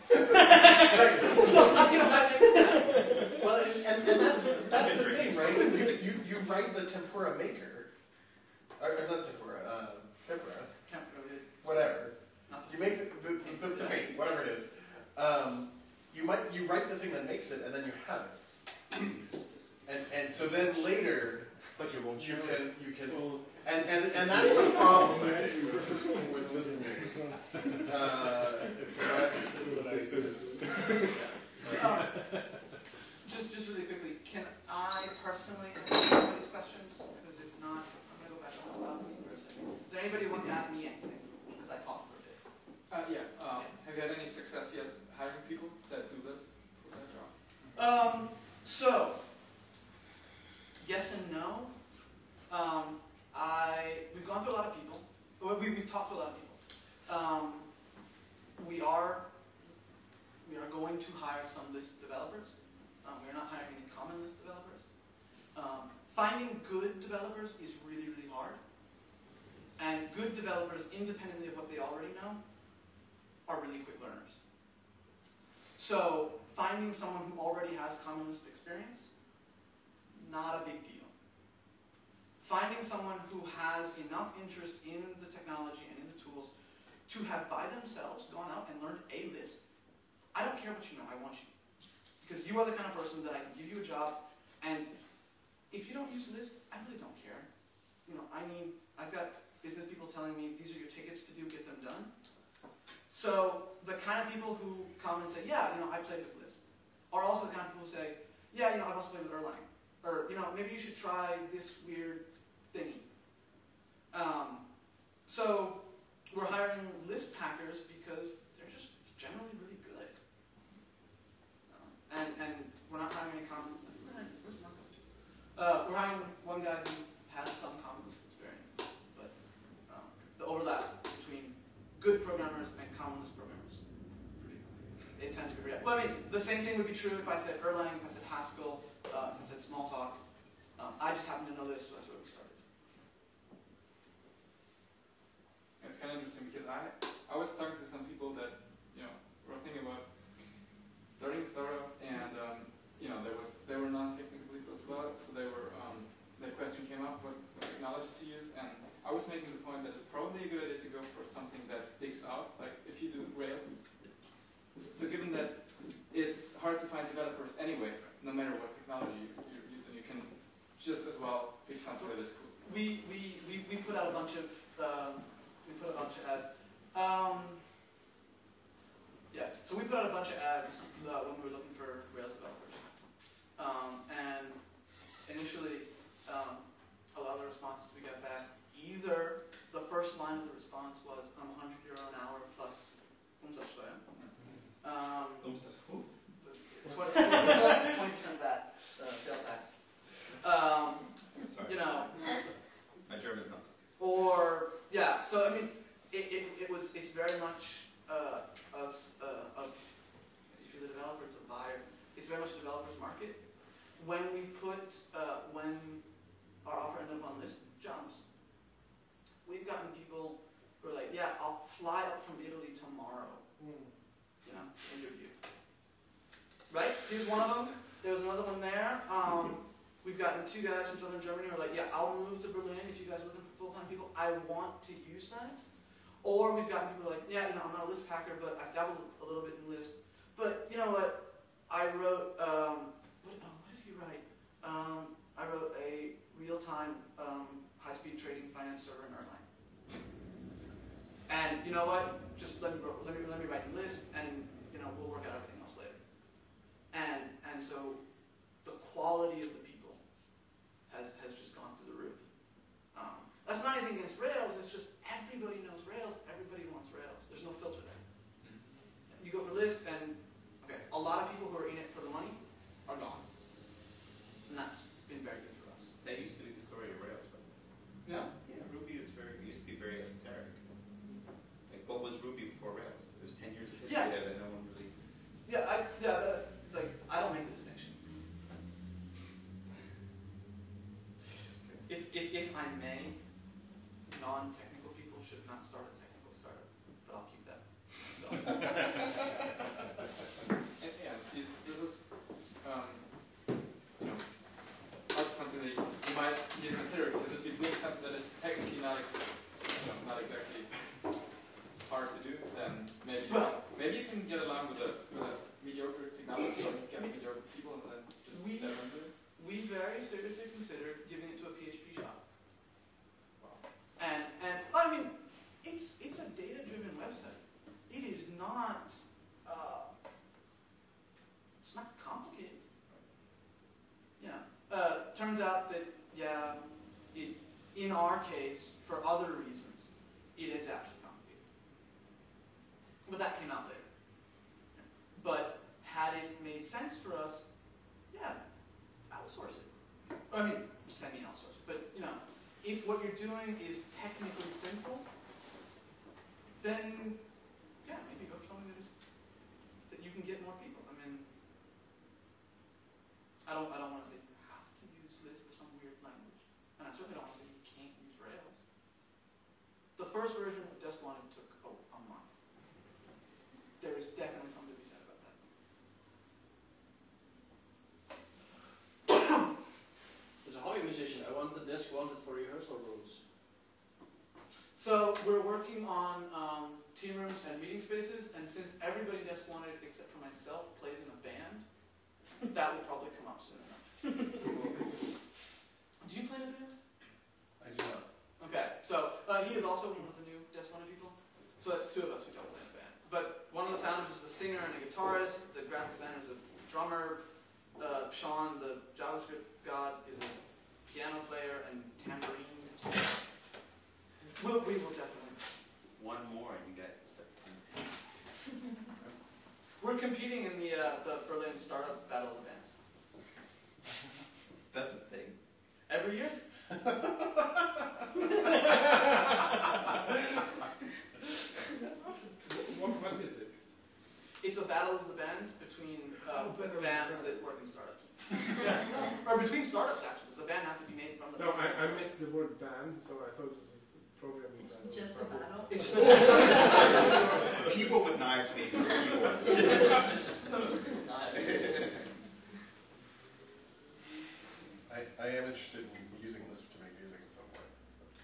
well, you know, that's it. Well, and, and, and that's, that's the thing, right? You, you, you write the tempura maker, or, or not tempura, um, tempura, Tempera, whatever. You make the, the, the, the paint, whatever it is. Um, you might you write the thing that makes it, and then you have it. And and so then later But you won't you can you can Well, and and, and that's the problem I think with, with this community. Uh, that's- this is- Um, just, just really quickly, can I personally answer any of these questions? Because if not, I'm gonna go back on the balcony for a second. Does anybody want to ask me anything? Because I talked for a bit. Uh, yeah, um, have you had any success yet hiring people that do this for that job? Um, so, yes and no. Um, I, we've gone through a lot of people. We, we've talked to a lot of people. Um, we are, we are going to hire some Lisp developers. Um, we're not hiring any common Lisp developers. Um, finding good developers is really, really hard. And good developers, independently of what they already know, are really quick learners. So finding someone who already has common Lisp experience, not a big deal. Finding someone who has enough interest in the technology and in the tools to have by themselves gone out and learned a Lisp. I don't care what you know, I want you. Because you are the kind of person that I can give you a job, and if you don't use Lisp, I really don't care. You know, I need, I've got business people telling me these are your tickets to do, get them done. So the kind of people who come and say, yeah, you know, I played with Lisp, are also the kind of people who say, yeah, you know, I've also played with Erlang, or you know, maybe you should try this weird thingy. Um, so we're hiring Lisp hackers because they're just generally and and we're not hiring any common. Uh, we're hiring one guy who has some common experience, but um, the overlap between good programmers and common Lisp programmers, it tends to be. Well, I mean, the same thing would be true if I said Erlang, if I said Haskell, uh, if I said Smalltalk. Um, I just happen to know this, so that's where we started. It's kind of interesting because I I was talking to some people that you know were thinking about starting startup, and um, you know there was they were non-technical people as well, so they were um, that question came up what, what technology to use, and I was making the point that it's probably a good idea to go for something that sticks out, like if you do Rails. So given that it's hard to find developers anyway, no matter what technology you- you're using, you can just as well pick something that is cool. We, we, we, we put out a bunch of um, we put a bunch of ads. Um, yeah, so we put out a bunch of ads uh, when we were looking for Rails developers. Um, and initially, um, a lot of the responses we got back, either the first line of the response was, I'm 100 euro an hour plus Umsatzsteuer. Um, Who? 20, plus 20% of that uh, sales tax. Um, Sorry. you know, My German's not so good. or yeah, so I mean, it, it, it was it's very much uh, us uh, a, if you're the developer, it's a buyer. It's very much a developer's market. When we put uh, when our offer ended up on Lisp jobs, we've gotten people who are like, yeah, I'll fly up from Italy tomorrow. You know, interview. Right? Here's one of them. There was another one there. Um, We've gotten two guys from southern Germany who are like, yeah, I'll move to Berlin if you guys are looking for full-time people. I want to use that. Or we've gotten people like, yeah, you know, I'm not a Lisp hacker, but I've dabbled a little bit in Lisp. But you know what? I wrote, um, what, oh, what did he write? Um, I wrote a real-time um, high-speed trading finance server in Erlang. And you know what? Just let me, let me, let me write in Lisp, and you know, we'll work out everything else later. And and so the quality of the people has, has just gone through the roof. Um, that's not anything against Rails, it's just everybody knows Rails, everybody wants Rails. There's no filter there. You go for Lisp, and okay, a lot of people who are in it for the money are gone. And that's been very good for us. That used to be the story of Rails, but Yeah. yeah, Ruby is very used to be very esoteric. Like what was Ruby before Rails? There's ten years of history Yeah. there that no one really. Yeah, I, yeah, that's, like, I don't make the distinction. If, if, if I may, non-technical people should not start a technical startup, but I'll keep that. So, And, yeah, see, this is, um, you know, also something that you might need to consider because if you build something that is technically not, you know, not exactly hard to do, then maybe you Well- can, maybe you can get along with a, with a mediocre technology or get mediocre people and then just We- delve into it. we very seriously considered giving it to a PHP shop. And, and, I mean, it's, it's a data-driven website. It is not, wanted for rehearsal rooms? So we're working on um, team rooms and meeting spaces, and since everybody that's wanted, except for myself, plays in a band, that will probably come up soon enough. Do you play in a band? I do not. Okay, so uh, he is also one of the new Desk Wanted people. So that's two of us who don't play in a band. But one of the founders is a singer and a guitarist, the graphic designer is a drummer, uh, Sean, the JavaScript god, is a piano player and tambourine. We'll, we will definitely. One more and you guys can start. We're competing in the uh, the Berlin Startup Battle of the Bands That's a thing. every year. That's awesome. What, what is it? It's a battle of the bands between uh, Oh, bands that work in startups. or between startups actually, because the band has to be made from the. No, I, I missed the word band, so I thought it was programming It's band. just a battle. It's just People with knives made for keyboards. nice. I, I am interested in using Lisp to make music at some point.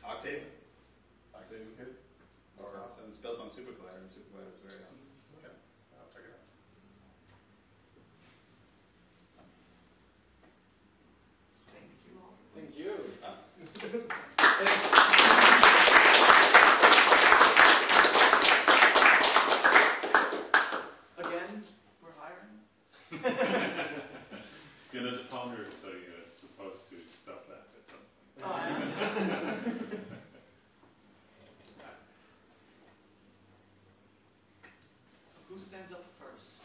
Overtone. Overtone is good. Looks awesome. It's built on SuperCollider, SuperCollider is very awesome. Okay, I'll check it out. Thank you all. Thank you. Awesome. Again, we're hiring. You're not the founder, so you're supposed to stop that at some point. Oh, yeah. so who stands up first?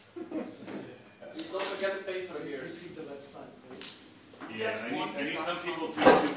Please don't forget to pay for yours. Receive the website, please. Yeah, I need, I need some people to, to